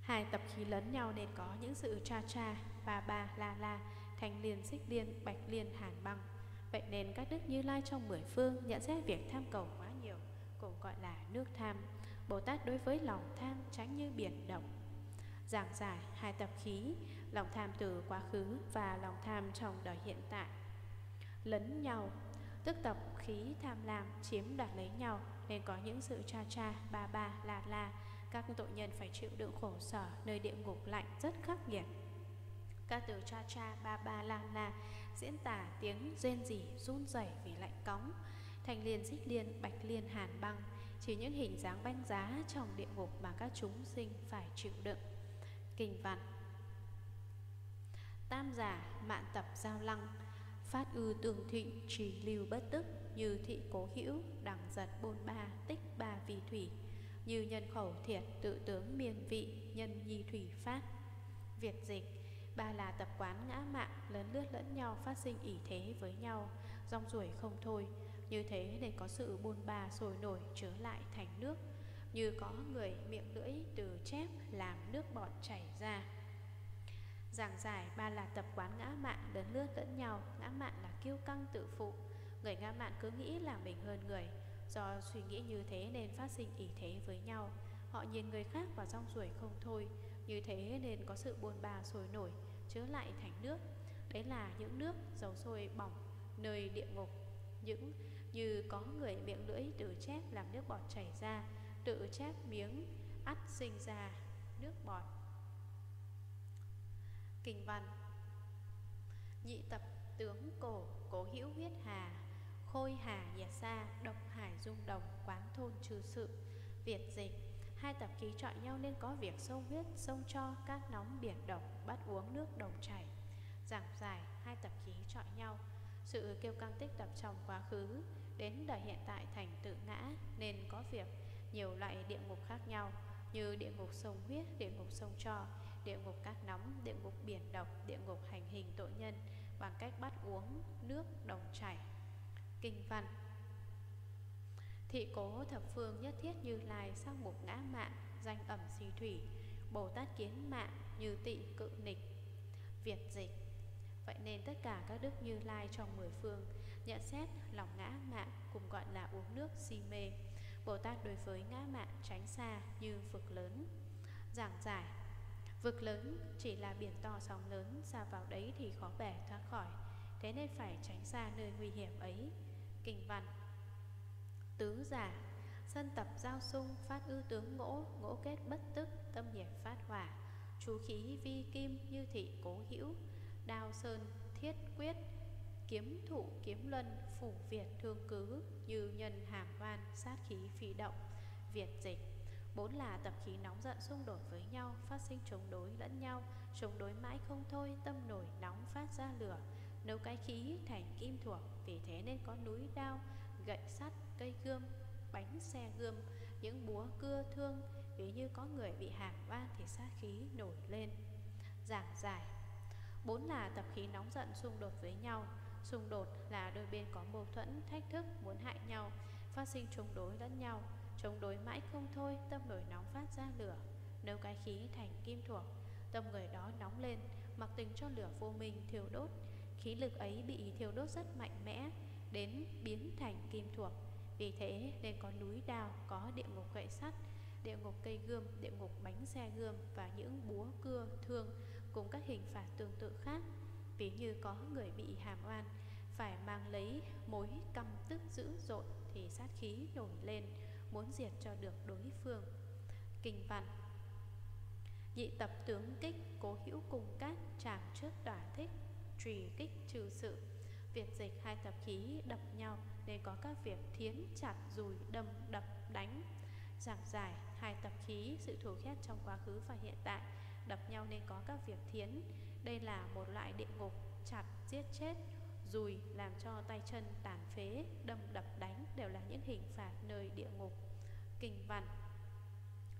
Hai tập khí lấn nhau nên có những sự cha cha, ba ba, la la thành liên, xích liên, bạch liên hàn băng. Vậy nên các đức như lai trong mười phương nhận xét việc tham cầu quá nhiều, cũng gọi là nước tham. Bồ tát đối với lòng tham tránh như biển động. Giảng giải hai tập khí, lòng tham từ quá khứ và lòng tham trong đời hiện tại. Lấn nhau, tức tập khí tham lam chiếm đoạt lấy nhau nên có những sự cha cha, ba ba, la la các tội nhân phải chịu đựng khổ sở, nơi địa ngục lạnh rất khắc nghiệt. Các từ cha cha, ba ba, la la, diễn tả tiếng rên rỉ, run rẩy vì lạnh cóng thành liên, xích liên, bạch liên, hàn băng, chỉ những hình dáng banh giá trong địa ngục mà các chúng sinh phải chịu đựng. Kinh văn. Tam giả, mạn tập giao lăng, phát ư tường thị trì lưu bất tức, như thị cố hữu đẳng giật bôn ba, tích ba vì thủy như nhân khẩu thiệt tự tướng miền vị, nhân nhi thủy phát. Việt dịch, ba là tập quán ngã mạn lấn lướt lẫn nhau, phát sinh ỷ thế với nhau. Rong ruổi không thôi, như thế để có sự buôn ba sôi nổi trở lại thành nước. Như có người miệng lưỡi từ chép làm nước bọt chảy ra. Giảng giải, ba là tập quán ngã mạn lấn lướt lẫn nhau. Ngã mạn là kiêu căng tự phụ. Người ngã mạn cứ nghĩ là mình hơn người do suy nghĩ như thế nên phát sinh ý thế với nhau. Họ nhìn người khác và rong ruổi không thôi. Như thế nên có sự buồn bà sôi nổi, chứa lại thành nước. Đấy là những nước dầu sôi bỏng, nơi địa ngục. Những như có người miệng lưỡi từ chép làm nước bọt chảy ra, tự chép miếng ắt sinh ra nước bọt. Kinh văn nhị tập tướng cổ, cố hữu huyết hà khôi hà nhiệt xa độc hải dung đồng quán thôn trừ sự việt dịch. Hai tập ký chọi nhau nên có việc sông huyết sông cho cát nóng biển độc bắt uống nước đồng chảy. Giảng giải hai tập ký chọi nhau. Sự kêu căng tích tập trong quá khứ đến đời hiện tại thành tự ngã nên có việc nhiều loại địa ngục khác nhau như địa ngục sông huyết, địa ngục sông cho, địa ngục cát nóng, địa ngục biển độc, địa ngục hành hình tội nhân bằng cách bắt uống nước đồng chảy. Kinh văn. Thị cố thập phương nhất thiết như lai sắc mục ngã mạng, danh ẩm xì thủy, Bồ Tát kiến mạng như tị cự nịch. Việt dịch. Vậy nên tất cả các đức như lai trong mười phương nhận xét lòng ngã mạng cùng gọi là uống nước si mê. Bồ Tát đối với ngã mạn tránh xa như vực lớn Giảng giải. Vực lớn chỉ là biển to sóng lớn Xa vào đấy thì khó bẻ thoát khỏi Thế nên phải tránh xa nơi nguy hiểm ấy. Kinh văn. Tứ giả, Sân tập giao sung phát ư tướng ngỗ Ngỗ kết bất tức, tâm nhiệt phát hỏa. Chú khí vi kim như thị cố hữu, Đao sơn thiết quyết, Kiếm thụ kiếm luân, phủ Việt thương cứ, Như nhân hàm hoan sát khí phi động, Việt dịch. Bốn là tập khí nóng giận xung đột với nhau, Phát sinh chống đối lẫn nhau, Chống đối mãi không thôi, Tâm nổi nóng phát ra lửa. Nấu cái khí thành kim thuộc Vì thế nên có núi đao Gậy sắt, cây gươm, bánh xe gươm Những búa cưa thương Ví như có người bị hàm van Thì sát khí nổi lên Giảng giải Bốn là tập khí nóng giận xung đột với nhau Xung đột là đôi bên có mâu thuẫn, thách thức, muốn hại nhau, phát sinh chống đối lẫn nhau. Chống đối mãi không thôi, tâm nổi nóng phát ra lửa, nấu cái khí thành kim thuộc. Tâm người đó nóng lên, mặc tình cho lửa vô minh thiêu đốt. Khí lực ấy bị thiêu đốt rất mạnh mẽ, đến biến thành kim thuộc. Vì thế nên có núi đào có địa ngục gậy sắt, địa ngục cây gươm, địa ngục bánh xe gươm và những búa cưa, thương cùng các hình phạt tương tự khác. Ví như có người bị hàm oan, phải mang lấy mối căm tức dữ dội thì sát khí nổi lên, muốn diệt cho được đối phương. Kinh văn Nhị tập tướng kích, cố hữu cùng cát, tràng trước đỏa thích, trùy kích trừ sự. Việt dịch hai tập khí đập nhau nên có các việc thiến, chặt, dùi, đâm, đập, đánh. Giảng giải hai tập khí, sự thù ghét trong quá khứ và hiện tại, đập nhau nên có các việc thiến. Đây là một loại địa ngục, chặt, giết chết, dùi làm cho tay chân tàn phế, đâm đập đánh đều là những hình phạt nơi địa ngục. Kinh văn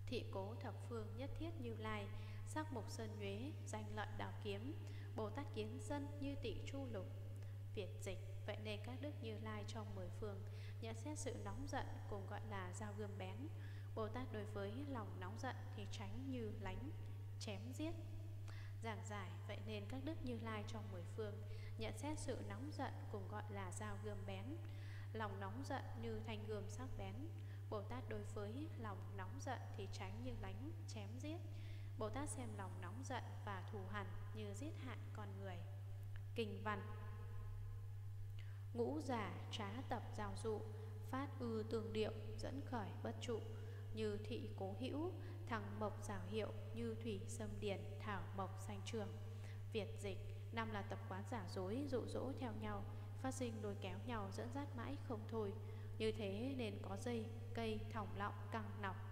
Thị cố thập phương nhất thiết như lai Sắc mục sơn nhuế danh lợi đào kiếm Bồ Tát kiến dân như tị chu lục. Việt dịch Vậy nên các đức như lai trong mười phương Nhận xét sự nóng giận cùng gọi là dao gươm bén. Bồ Tát đối với lòng nóng giận thì tránh như lánh Chém giết. Giảng giải Vậy nên các đức như lai trong mười phương Nhận xét sự nóng giận cùng gọi là dao gươm bén. Lòng nóng giận như thanh gươm sắc bén. Bồ Tát đối với lòng nóng giận thì tránh như lánh, chém giết. Bồ Tát xem lòng nóng giận và thù hằn như giết hại con người. Kinh văn Ngũ giả trá tập giao dụ, phát ư tương điệu, dẫn khởi bất trụ, như thị cố hữu, thằng mộc rào hiệu, như thủy sâm điền, thảo mộc xanh trường. Việt dịch, năm là tập quán giả dối, dụ dỗ theo nhau, phát sinh lôi kéo nhau dẫn dắt mãi không thôi. Như thế nên có dây, cây, thòng lọng, căng nọc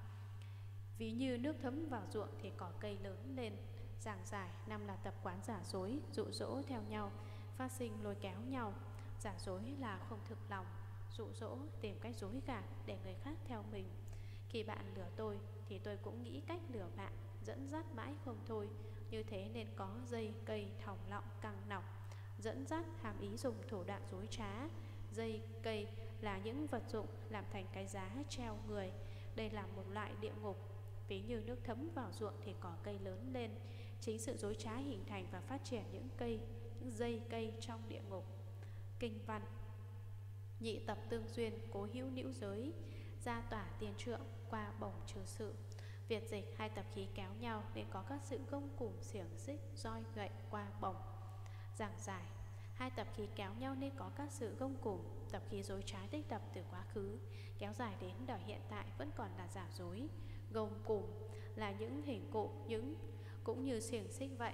Ví như nước thấm vào ruộng thì cỏ cây lớn lên. Giảng giải năm là tập quán giả dối, dụ dỗ theo nhau Phát sinh lôi kéo nhau. Giả dối là không thực lòng Dụ dỗ tìm cách dối gạt để người khác theo mình. Khi bạn lừa tôi thì tôi cũng nghĩ cách lừa bạn Dẫn dắt mãi không thôi. Như thế nên có dây, cây, thòng lọng, căng nọc Dẫn dắt hàm ý dùng thủ đoạn dối trá. Dây, cây là những vật dụng làm thành cái giá treo người. Đây là một loại địa ngục. Ví như nước thấm vào ruộng thì cỏ cây lớn lên. Chính sự dối trá hình thành và phát triển những cây, những dây cây trong địa ngục. Kinh văn Nhị tập tương duyên, cố hữu nữ giới, gia tỏa tiền trượng, qua bổng trừ sự. Việt dịch hai tập khí kéo nhau nên có các sự gông cùng xiềng xích, roi gậy qua bổng. Giảng giải Hai tập khí kéo nhau nên có các sự gông cùng Tập khí dối trái tích tập từ quá khứ Kéo dài đến đời hiện tại vẫn còn là giả dối gồm cùng là những hình cụ những Cũng như xiềng xích vậy.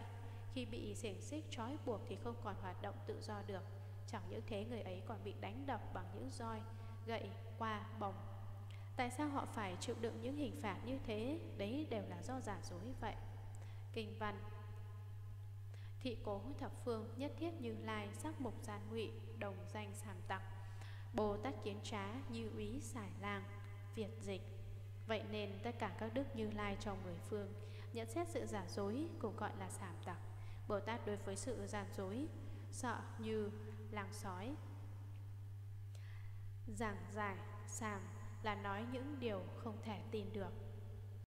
Khi bị xiềng xích trói buộc thì không còn hoạt động tự do được. Chẳng những thế người ấy còn bị đánh đập bằng những roi Gậy, qua, bồng. Tại sao họ phải chịu đựng những hình phạt như thế? Đấy đều là do giả dối vậy. Kinh văn. Thị cố thập phương nhất thiết như lai sắc mục gian ngụy đồng danh sàm tặc. Bồ Tát kiến trá như úy xài lang Việt dịch. Vậy nên tất cả các đức như lai trong mười phương, Nhận xét sự giả dối cũng gọi là sảm tặc. Bồ Tát đối với sự gian dối, Sợ như làng sói. Giảng giải sàm là nói những điều không thể tin được.